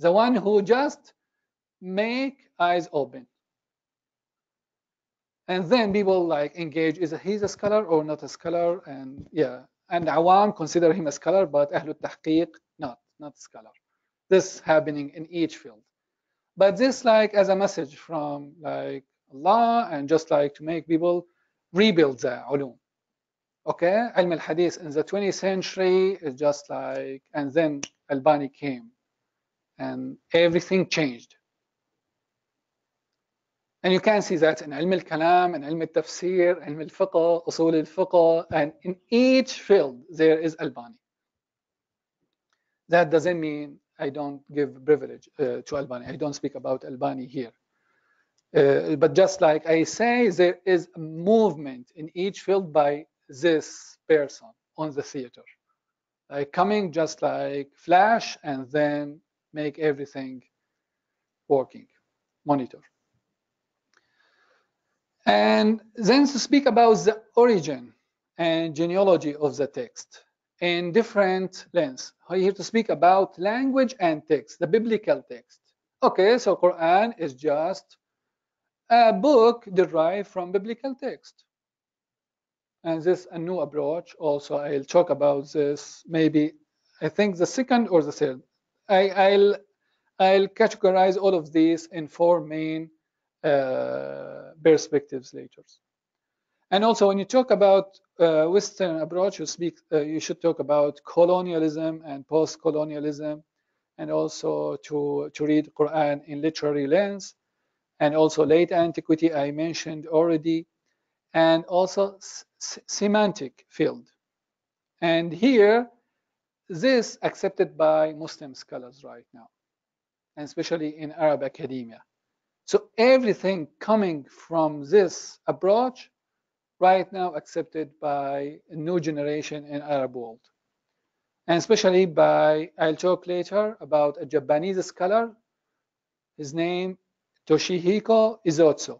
the one who just make eyes open. And then people like engage, is he a scholar or not a scholar? And yeah, and Awam consider him a scholar, but Ahlul Tahqiq, not, not scholar. This happening in each field. But this like as a message from like Allah and just like to make people rebuild the ulum. Okay, Ilm al-Hadith in the 20th century is just like, and then Albani came and everything changed. And you can see that in ilm al-kalam, in ilm al-tafsir, ilm al-fiqh, usul al-fiqh, and in each field there is Albani. That doesn't mean I don't give privilege uh, to Albani. I don't speak about Albani here. Uh, but just like I say, there is a movement in each field by this person on the theater. Like coming just like flash and then make everything working, monitor. And then to speak about the origin and genealogy of the text in different lens. Here to speak about language and text, the biblical text. Okay, so Quran is just a book derived from biblical text. And this a new approach. Also, I'll talk about this maybe I think the second or the third. I, will I'll categorize all of these in four main perspectives later. And also, when you talk about uh, Western approach, you speak, uh, you should talk about colonialism and post-colonialism, and also to to read Quran in literary lens, and also late antiquity I mentioned already, and also semantic field. And here, this accepted by Muslim scholars right now, and especially in Arab academia. So everything coming from this approach right now accepted by a new generation in Arab world. And especially by, I'll talk later about a Japanese scholar, his name Toshihiko Izutsu.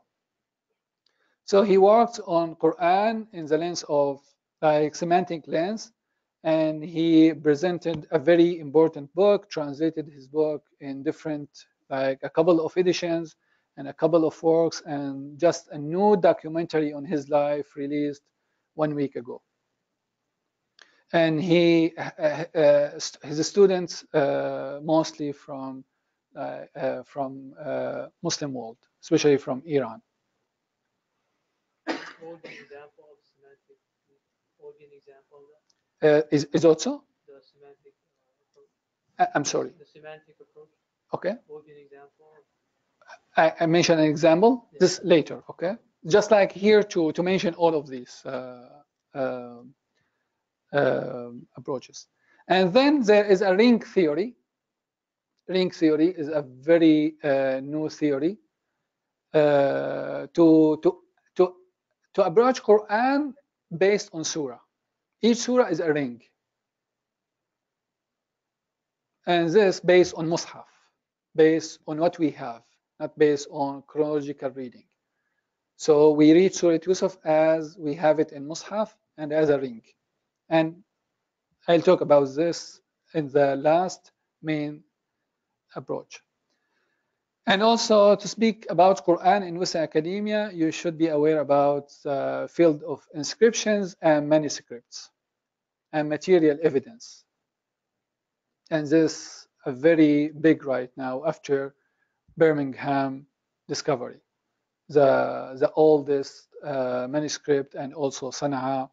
So he worked on Quran in the lens of like semantic lens, and he presented a very important book, translated his book in different, like a couple of editions, and a couple of works and just a new documentary on his life released one week ago. And he, uh, uh, his students uh, mostly from uh, uh, from uh, Muslim world, especially from Iran. example of semantic, example is, is also? The semantic approach. I'm sorry. The semantic approach. Okay. I, I mentioned an example. This later, okay? just like here to, to mention all of these uh, uh, uh, approaches. And then there is a ring theory. Ring theory is a very uh, new theory uh, to, to, to, to approach Quran based on surah. Each surah is a ring. And this based on Mus'haf, based on what we have, not based on chronological reading. So we read Surah Yusuf as we have it in Mus'haf and as a ring. And I'll talk about this in the last main approach. And also to speak about Quran in Western academia, you should be aware about the field of inscriptions and manuscripts and material evidence. And this a very big right now after Birmingham discovery, the, the oldest uh, manuscript and also Sana'a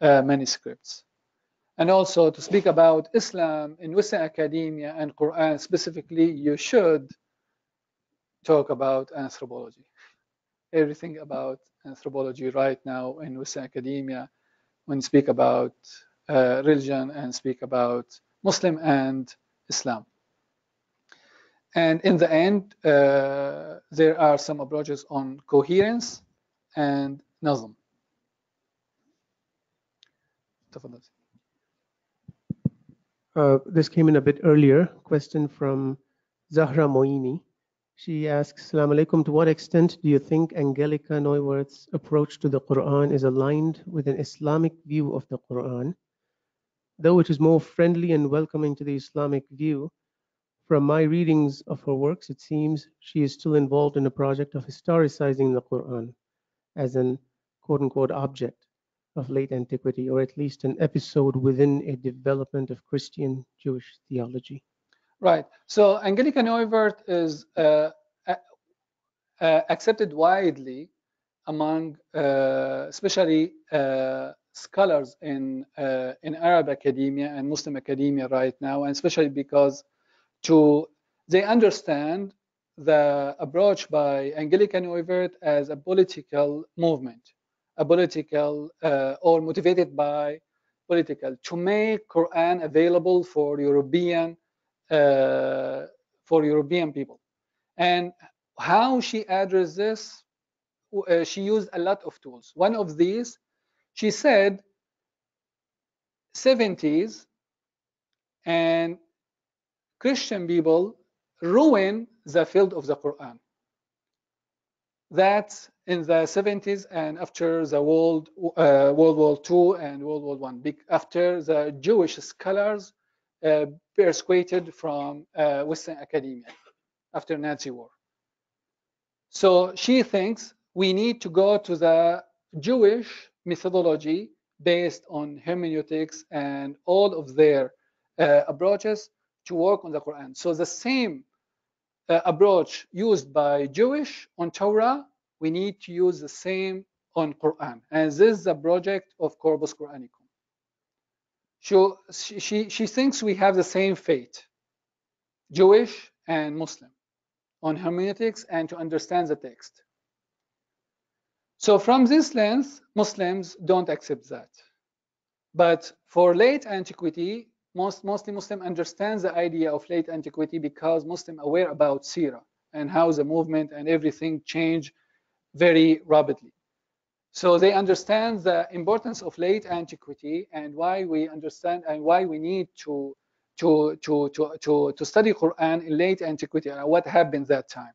uh, manuscripts. And also to speak about Islam in Western academia and Quran specifically, you should talk about anthropology. Everything about anthropology right now in Western academia, when you speak about uh, religion and speak about Muslim and Islam. And in the end, uh, there are some approaches on coherence and nazm. Uh, this came in a bit earlier. Question from Zahra Moini. She asks, Salaam alaikum, to what extent do you think Angelika Neuwirth's approach to the Quran is aligned with an Islamic view of the Quran? Though it is more friendly and welcoming to the Islamic view, from my readings of her works, it seems she is still involved in a project of historicizing the Quran as an quote unquote object of late antiquity, or at least an episode within a development of Christian Jewish theology. Right. So Angelika Neuwirth is uh, uh, accepted widely among, uh, especially uh, scholars in uh, in Arab academia and Muslim academia right now, and especially because to they understand the approach by Angelika Neuwirth as a political movement, a political uh, or motivated by political to make Quran available for European uh, for European people. And how she addressed this, uh, she used a lot of tools. One of these, she said, 70s and Christian people ruin the field of the Quran. That in the 70s and after the World, uh, World War II and World War One, after the Jewish scholars uh, persuaded from uh, Western academia after Nazi war. So she thinks we need to go to the Jewish methodology based on hermeneutics and all of their uh, approaches to work on the Quran. So the same uh, approach used by Jewish on Torah, we need to use the same on Quran. And this is the project of Corpus Coranicum. She, she, she thinks we have the same fate, Jewish and Muslim, on hermeneutics and to understand the text. So from this lens, Muslims don't accept that. But for late antiquity, most mostly Muslim understands the idea of late antiquity because Muslim aware about Sira and how the movement and everything change very rapidly. So they understand the importance of late antiquity and why we understand and why we need to to to to to, to study Quran in late antiquity and what happened that time.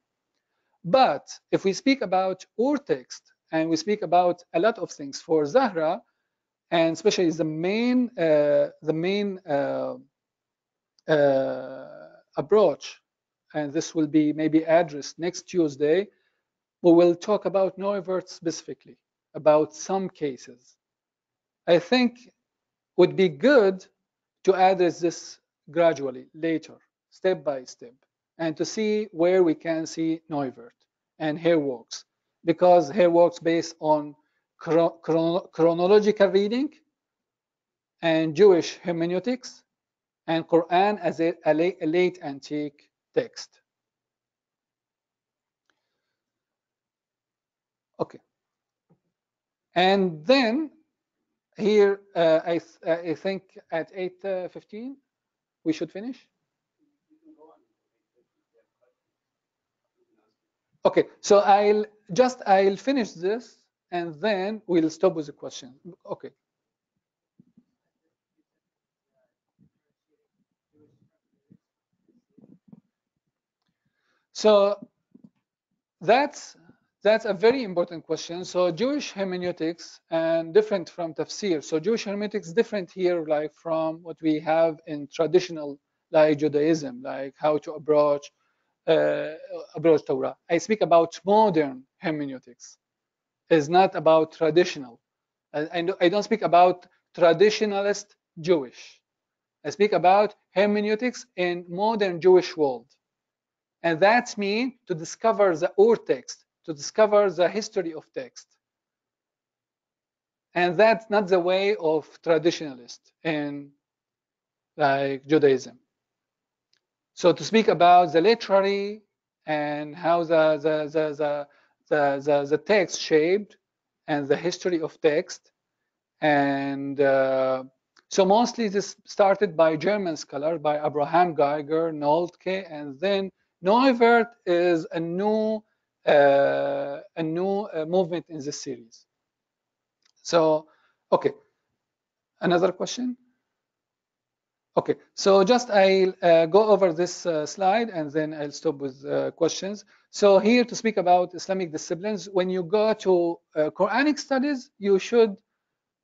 But if we speak about our text and we speak about a lot of things for Zahra, and especially the main uh, the main uh, uh, approach, and this will be maybe addressed next Tuesday. We will talk about Neuwirth specifically about some cases. I think would be good to address this gradually later, step by step, and to see where we can see Neuwirth and her works, because her works based on chrono chronological reading and Jewish hermeneutics and Quran as a, a, late, a late antique text. Okay. And then here, uh, I, th I think at 8.15, we should finish. Okay, so I'll just, I'll finish this and then we'll stop with the question. Okay. So that's that's a very important question. So Jewish hermeneutics and different from tafsir. So Jewish hermeneutics different here, like from what we have in traditional like Judaism, like how to approach uh, approach Torah. I speak about modern hermeneutics. It's not about traditional. I, I don't speak about traditionalist Jewish. I speak about hermeneutics in modern Jewish world. And that means to discover the old text, to discover the history of text. And that's not the way of traditionalist in like Judaism. So to speak about the literary and how the the the the, the, the, the text shaped and the history of text and uh, so mostly this started by German scholar by Abraham Geiger, Nöldeke, and then Neuwirth is a new uh, a new uh, movement in this series. So, okay, another question. Okay, so just I'll uh, go over this uh, slide and then I'll stop with uh, questions. So here to speak about Islamic disciplines, when you go to uh, Quranic studies, you should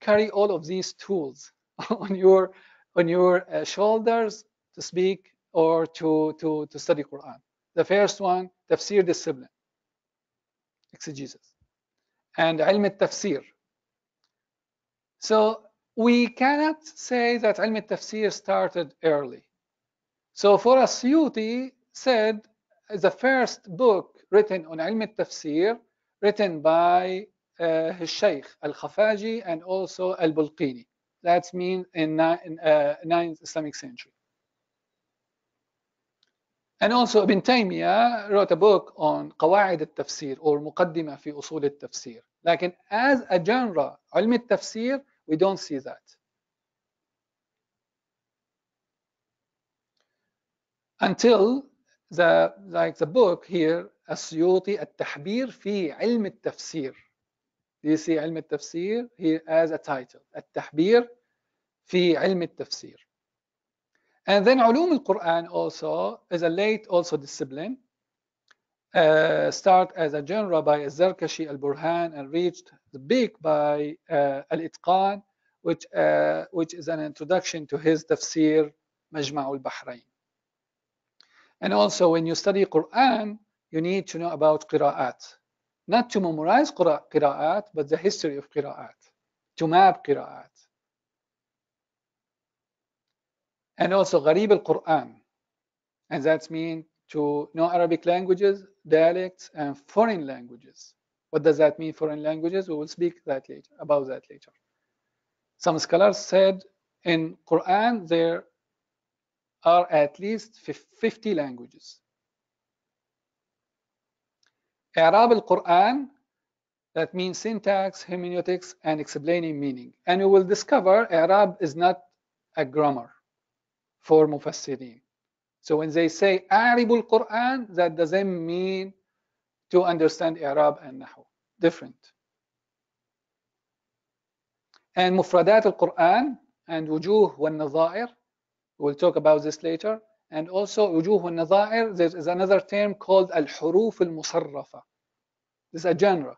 carry all of these tools [LAUGHS] on your on your shoulders to speak or to, to, to study Quran. The first one, tafsir discipline, exegesis, and ilm al-tafsir. So we cannot say that ilm al-tafsir started early. So for us, Suyuti said the first book written on ilm al-tafsir, written by uh, his Shaykh al-Kafiyaji and also al-Bulqini. That's mean in 9th uh, Islamic century. And also Ibn Taymiyyah wrote a book on قواعد التفسير or مقدمة في أصول التفسير. لكن as a genre, علم التفسير we don't see that. Until the like the book here السيوطي التحبير في علم التفسير. Do you see علم التفسير here as a title التحبير في علم التفسير. And then علوم القرآن also is a late also discipline. uh, start as a general by Zarkashi al-Burhan and reached the peak by uh, al-Itqan, which, uh, which is an introduction to his tafsir Majmaul Bahrain. And also when you study Quran, you need to know about qira'at. Not to memorize qira'at, but the history of qira'at, to map qira'at. And also gharib al-Quran. And that means to know Arabic languages, dialects, and foreign languages. What does that mean, foreign languages? We will speak that later about that later. Some scholars said in Quran there are at least 50 languages. Arab al-Quran, that means syntax, hermeneutics, and explaining meaning. And you will discover Arab is not a grammar for mufassirin. So when they say Arabul Quran, that doesn't mean to understand Arab and Nahu. Different. And Mufradat al-Quran and Wujuh wa Nazair, we'll talk about this later. And also Wujuh wa Nazair, there is another term called Al-Huruf al-Musarrafa. This is a genre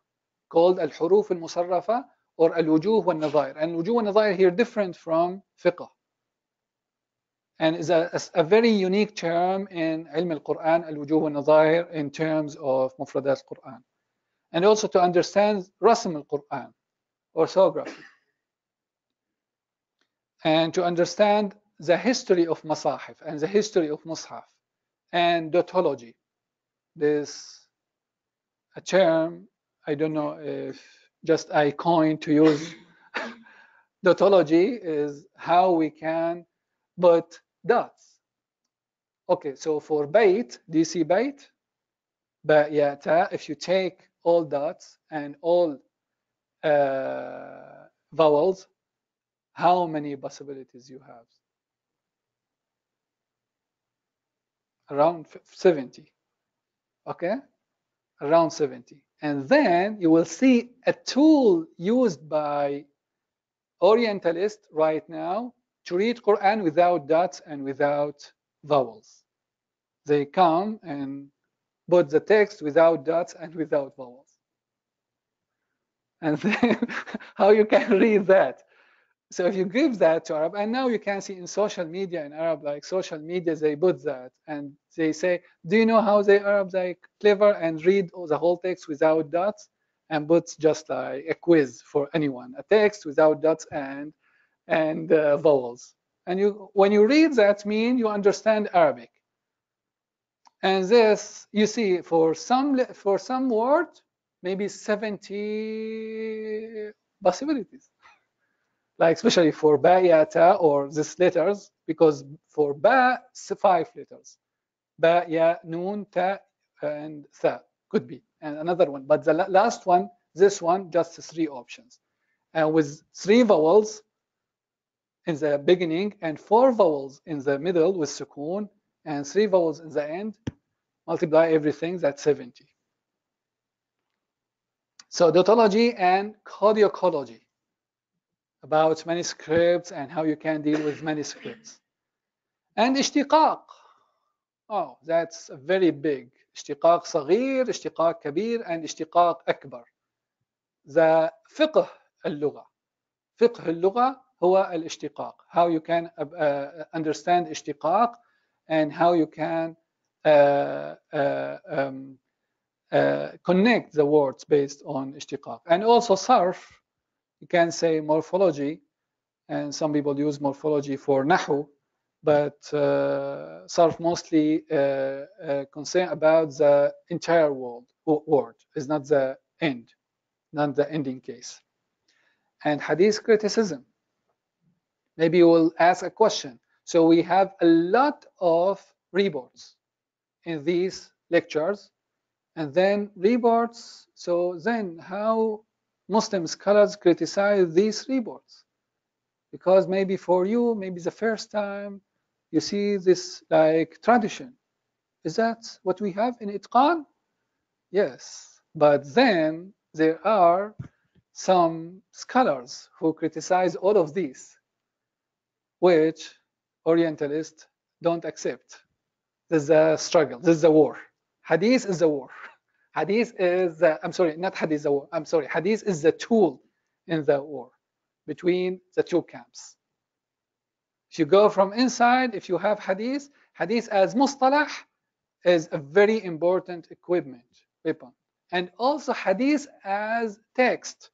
called Al-Huruf al-Musarrafa or Al-Wujuh wa Nazair. And Wujuh wa Nazair here different from fiqh and is a, a, very unique term in ilm al-Quran, al-wujuh al-nadhair, in terms of mufradat al-Quran. And also to understand rasm al-Quran, orthography. And to understand the history of masahif and the history of mushaf and dotology. This a term, I don't know if just I coined to use [LAUGHS] dotology is how we can put dots. Okay, so for bait, do you see bait? But yeah, if you take all dots and all uh, vowels, how many possibilities you have? Around 70. Okay? Around 70. And then you will see a tool used by Orientalist right now to read Quran without dots and without vowels. They come and put the text without dots and without vowels. And [LAUGHS] then how you can read that. So if you give that to Arab, and now you can see in social media in Arab, like social media, they put that and they say, do you know how they Arabs like clever and read all the whole text without dots and puts just like a quiz for anyone, a text without dots and and uh, vowels. And you, when you read that, mean you understand Arabic. And this, you see, for some for some word, maybe 70 possibilities. Like especially for ba, ya, ta, or these letters, because for ba, five letters. Ba, ya, noon, ta, and tha could be, and another one. But the last one, this one, just three options. And with three vowels in the beginning and four vowels in the middle with sukun and three vowels in the end, multiply everything, that's 70. So dotology and codicology about manuscripts and how you can deal with manuscripts. And ishtiqaq. Oh, that's very big. Ishtiqaq saghir, ishtiqaq kabir, and ishtiqaq akbar. The fiqh al-lugha. Fiqh al-lugha هو الاشتقاق. How you can uh, understand اشتقاق and how you can uh, uh, um, uh, connect the words based on اشتقاق. And also صرف, you can say morphology, and some people use morphology for nahu, but uh, صرف mostly uh, uh, concern about the entire world, word, is not the end, not the ending case. And hadith criticism. Maybe you will ask a question. So we have a lot of reports in these lectures and then reports. So then how Muslim scholars criticize these reports? Because maybe for you, maybe the first time you see this like tradition. Is that what we have in Itqan? Yes. But then there are some scholars who criticize all of these, which Orientalists don't accept. This is a struggle. This is a war. Hadith is a war. Hadith is, the, I'm sorry, not Hadith a war. I'm sorry. Hadith is the tool in the war between the two camps. If you go from inside, if you have Hadith, Hadith as mustalah is a very important equipment, weapon. And also Hadith as text.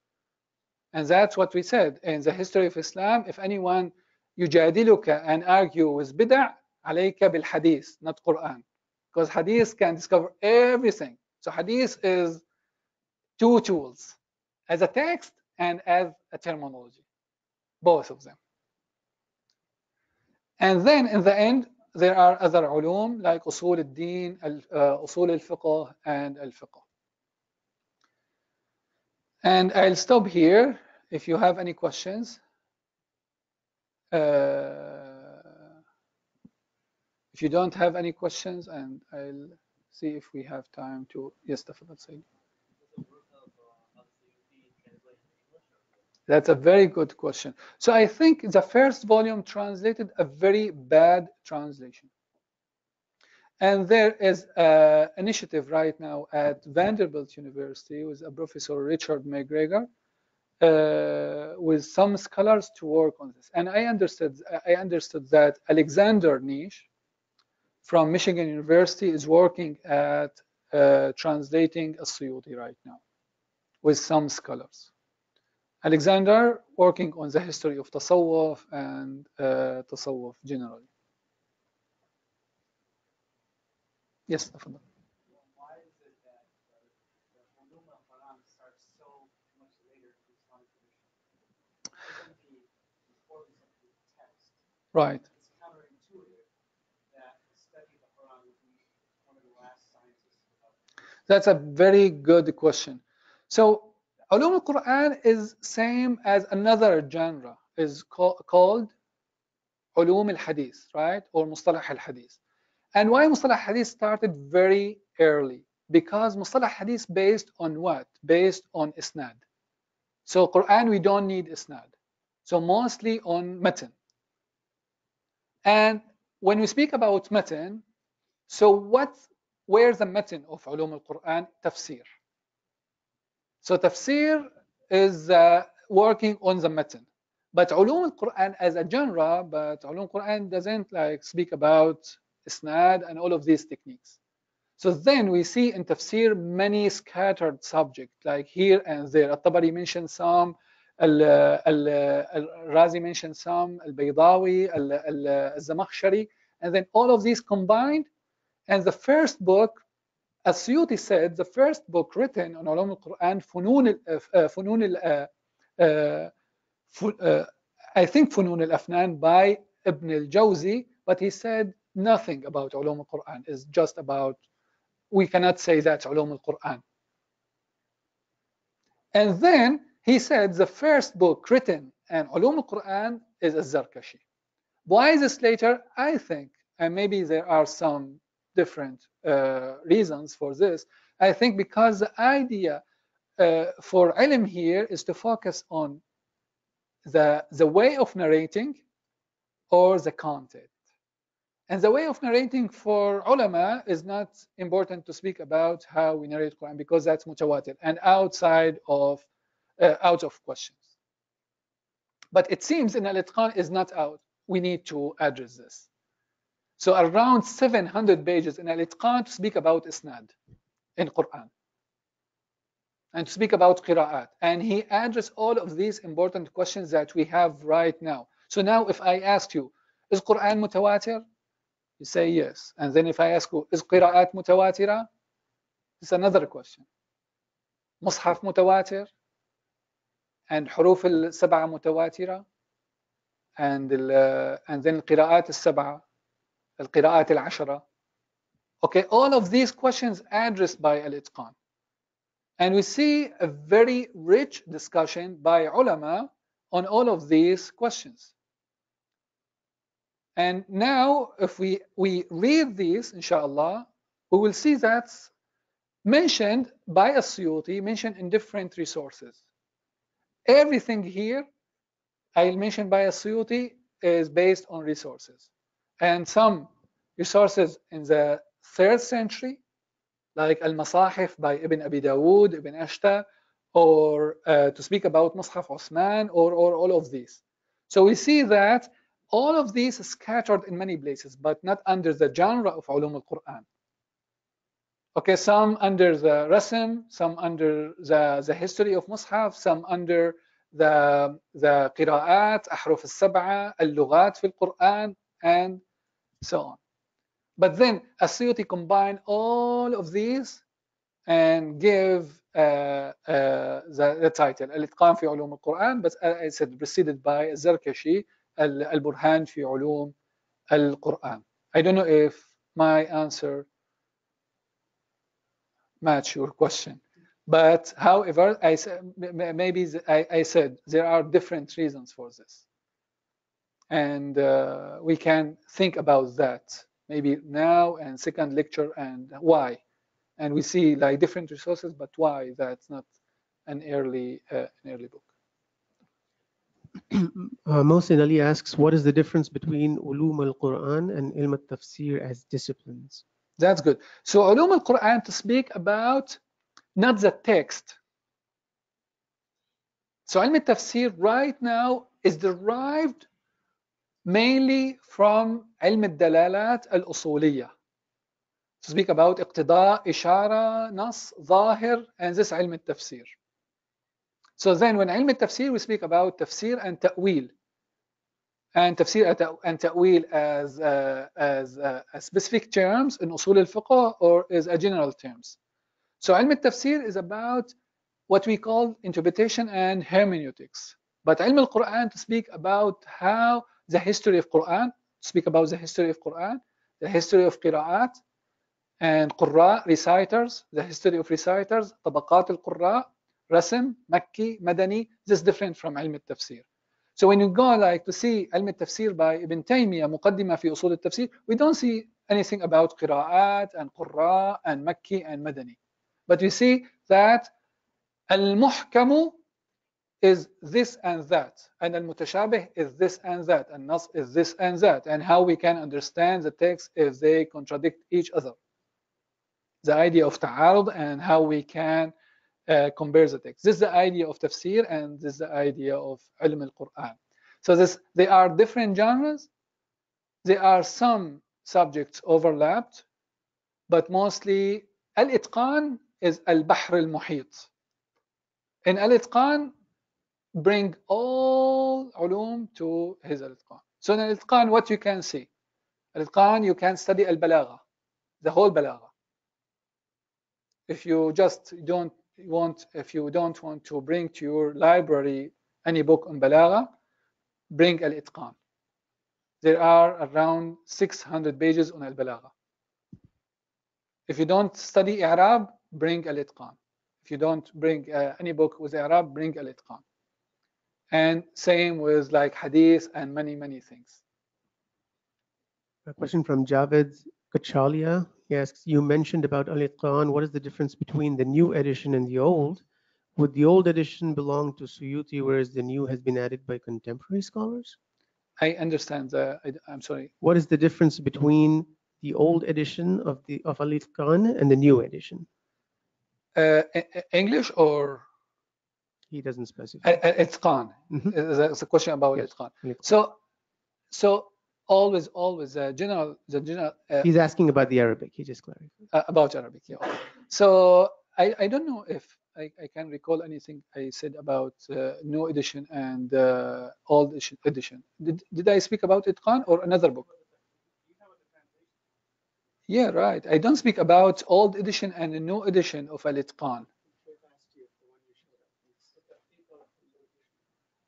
And that's what we said in the history of Islam. If anyone يجادلك and argue with bid'ah, عليك بالحديث, not Quran. Because hadith can discover everything. So hadith is two tools, as a text and as a terminology, both of them. And then in the end, there are other ulum like usul al-din, uh, usul al-fiqh, and al-fiqh. And I'll stop here. If you have any questions, uh, uh, if you don't have any questions, and I'll see if we have time to. Yes, definitely. That's a very good question. So I think the first volume translated a very bad translation. And there is an initiative right now at Vanderbilt University with a professor Richard McGregor uh, with some scholars to work on this. And I understood, I understood that Alexander Knysh from Michigan University is working at uh, translating a Suyuti right now with some scholars. Alexander working on the history of Tasawwuf and uh, Tasawwuf generally. Yes, Afadal. Right. That's a very good question. So, ulum al-Quran is same as another genre is called, called ulum al-hadith, right? Or mustalah al-hadith. And why mustalah hadith started very early? Because mustalah hadith based on what? Based on isnad. So Quran we don't need isnad. So mostly on Matin. And when we speak about matin, so what, where's the matin of ulum al-Quran? Tafsir. So tafsir is uh, working on the matin. But ulum al-Quran as a genre, but ulum al-Quran doesn't like speak about isnad and all of these techniques. So then we see in tafsir many scattered subjects like here and there. At-Tabari mentioned some, Al-Razi mentioned some, Al-Baydawi, Al-Zamakhshari, and then all of these combined. And the first book as Suyuti said, the first book written on Ulum al-Quran, Funun, uh, Funun uh, uh, I think Funun al-Afnan by Ibn al-Jawzi, but he said nothing about Ulum al-Quran. It's just about, we cannot say that Ulum al-Quran. And then he said the first book written on Ulum al-Quran is Az-Zarkashi. Why this later? I think, and maybe there are some different uh, reasons for this. I think because the idea uh, for ilm here is to focus on the, the way of narrating or the content. And the way of narrating for ulama is not important to speak about how we narrate Quran because that's mutawatir and outside of uh, out of questions. But it seems in al-itqan is not out. We need to address this. So around 700 pages in Al-Itqan to speak about Isnad in Quran and to speak about Qira'at. And he addressed all of these important questions that we have right now. So now if I ask you, is Quran mutawatir? You say yes. And then if I ask you, is Qira'at mutawatira? It's another question. Mus'haf mutawatir? And حروف السبعة متواترة? And, uh, and then القراءات السبعة القراءات العشرة okay all of these questions addressed by al-itqan and we see a very rich discussion by ulama on all of these questions and now if we we read these inshallah we will see that's mentioned by Asyuti mentioned in different resources everything here I'll mention by Asyuti is based on resources and some resources in the third century, like Al-Masahif by Ibn Abi Dawud, Ibn Ashta, or uh, to speak about Mus'haf Osman, or, or all of these. So we see that all of these scattered in many places, but not under the genre of Ulum al-Quran Okay, some under the Rasim, some under the, the history of Mus'haf, some under the, the Qira'at, Ahruf al-Sab'a, Al-Lughat fil Quran, and so on. But then Asyuti combined all of these and give uh, uh, the, the title الاتقان في علوم القرآن but uh, I said preceded by الزركشي البرهان في علوم القرآن I don't know if my answer match your question. But however I maybe I, I said there are different reasons for this. And uh, we can think about that maybe now and second lecture and why. And we see like different resources but why that's not an early uh, an early book. [CLEARS THROAT] Uh, Mohsin Ali asks, what is the difference between ulum al-Quran and ilm al-tafsir as disciplines? That's good. So ulum al-Quran to speak about not the text. So ilm tafsir right now is derived mainly from ilm al-dalalat al-usuliyah. To speak about iqtida, ishara, nas, zahir, and this ilm al-tafsir. So then when ilm al-tafsir, we speak about tafsir and ta'wil And تفسير and تأويل as, uh, as uh, specific terms in أصول الفقه or as a general terms. So علم التفسير is about what we call interpretation and hermeneutics. But علم القرآن to speak about how the history of Quran, speak about the history of Quran, the history of Qira'at, and Qurra, reciters, the history of reciters, طبقات القراء, Rasim, Makki, Madani, this is different from علم التفسير. So when you go like to see Al Tafsir by Ibn Taymiyyah, Muqaddimah fi Usul al-Tafsir, we don't see anything about Qira'at and Qurra and Makki and Madani. But we see that Al-Muhkamu is this and that, and Al-Mutashabih is this and that, and Nas is this and that, and how we can understand the text if they contradict each other. The idea of Ta'arud and how we can uh, compare the text. This is the idea of tafsir, and this is the idea of ilm al-Quran. So this, they are different genres. There are some subjects overlapped, but mostly al-itqan is al-bahr al-muhit. In al-itqan, bring all ulum to his al-itqan. So in al-itqan, what you can see? Al-itqan, you can study al-balagha, the whole balagha. If you just don't want, if you don't want to bring to your library any book on balagha, bring al-itqan. There are around 600 pages on al-balagha. If you don't study i'rab, bring al-itqan. If you don't bring uh, any book with i'rab, bring al-itqan and same with like hadith and many many things A question from Javed Kachalia. Asks, you mentioned about Al-Itqan. What is the difference between the new edition and the old? Would the old edition belong to Suyuti, whereas the new has been added by contemporary scholars? i understand the I, am sorry What is the difference between the old edition of the of Al-Itqan and the new edition? uh, english or He doesn't specify. uh, uh, itqan Mhm. it's a question about Yes. itqan so so always always the general the general uh, He's asking about the Arabic. He just clarified. uh, about Arabic. Yeah. So I, I don't know if I, I can recall anything I said about uh, new edition and uh, old edition- edition. Did, did I speak about Itqan or another book? Yeah, right. I don't speak about old edition and the new edition of Al Itqan.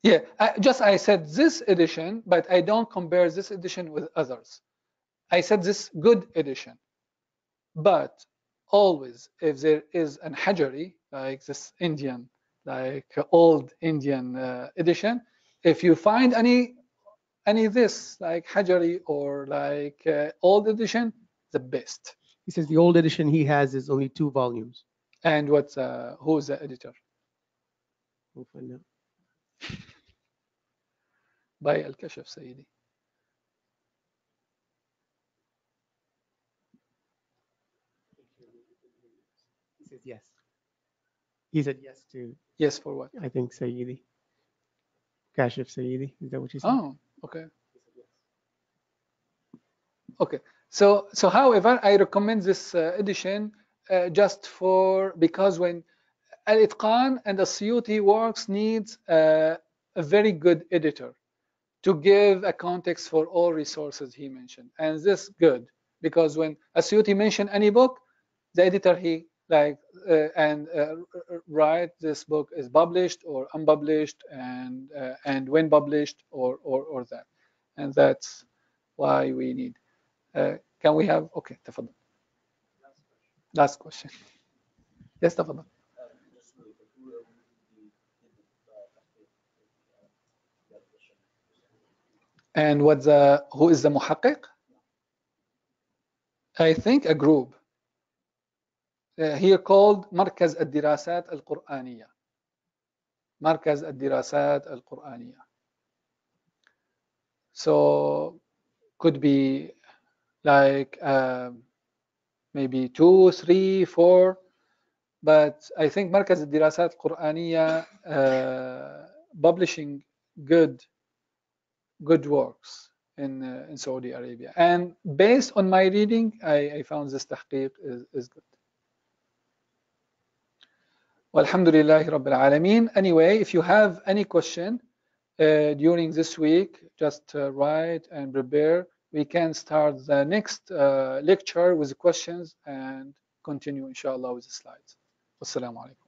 Yeah, I, just I said this edition, but I don't compare this edition with others. I said this good edition, but always if there is an Hajari like this Indian, like old Indian uh, edition, if you find any any this like Hajari or like uh, old edition, the best. He says the old edition he has is only two volumes. And what's uh, who's the editor? We'll find out. By Al Kashaf Sayyidi. He says yes. He said yes to, Yes, for what? I think, Sayyidi. Kashif Sayyidi. Is that what you said? Oh, okay. Okay. So, so however, I recommend this uh, edition uh, just for because when Al Itqan and the Suyuti works needs uh, a very good editor to give a context for all resources he mentioned, and this good because when Asyuti mention any book, the editor he like uh, and uh, write this book is published or unpublished and uh, and when published or or or that and that's why we need uh, can we have okay تفضل last question yes تفضل and what the who is the محقق I think a group uh, here called مركز الدراسات القرآنية مركز الدراسات القرآنية so could be like um, maybe two three four but I think مركز الدراسات القرآنية uh, publishing good good works in, uh, in Saudi Arabia. And based on my reading, I, I found this tahqiq is, is good. Alhamdulillah Rabbil Alameen. Anyway, if you have any question uh, during this week, just uh, write and prepare. We can start the next uh, lecture with questions and continue, inshallah, with the slides. Wassalamu alaikum.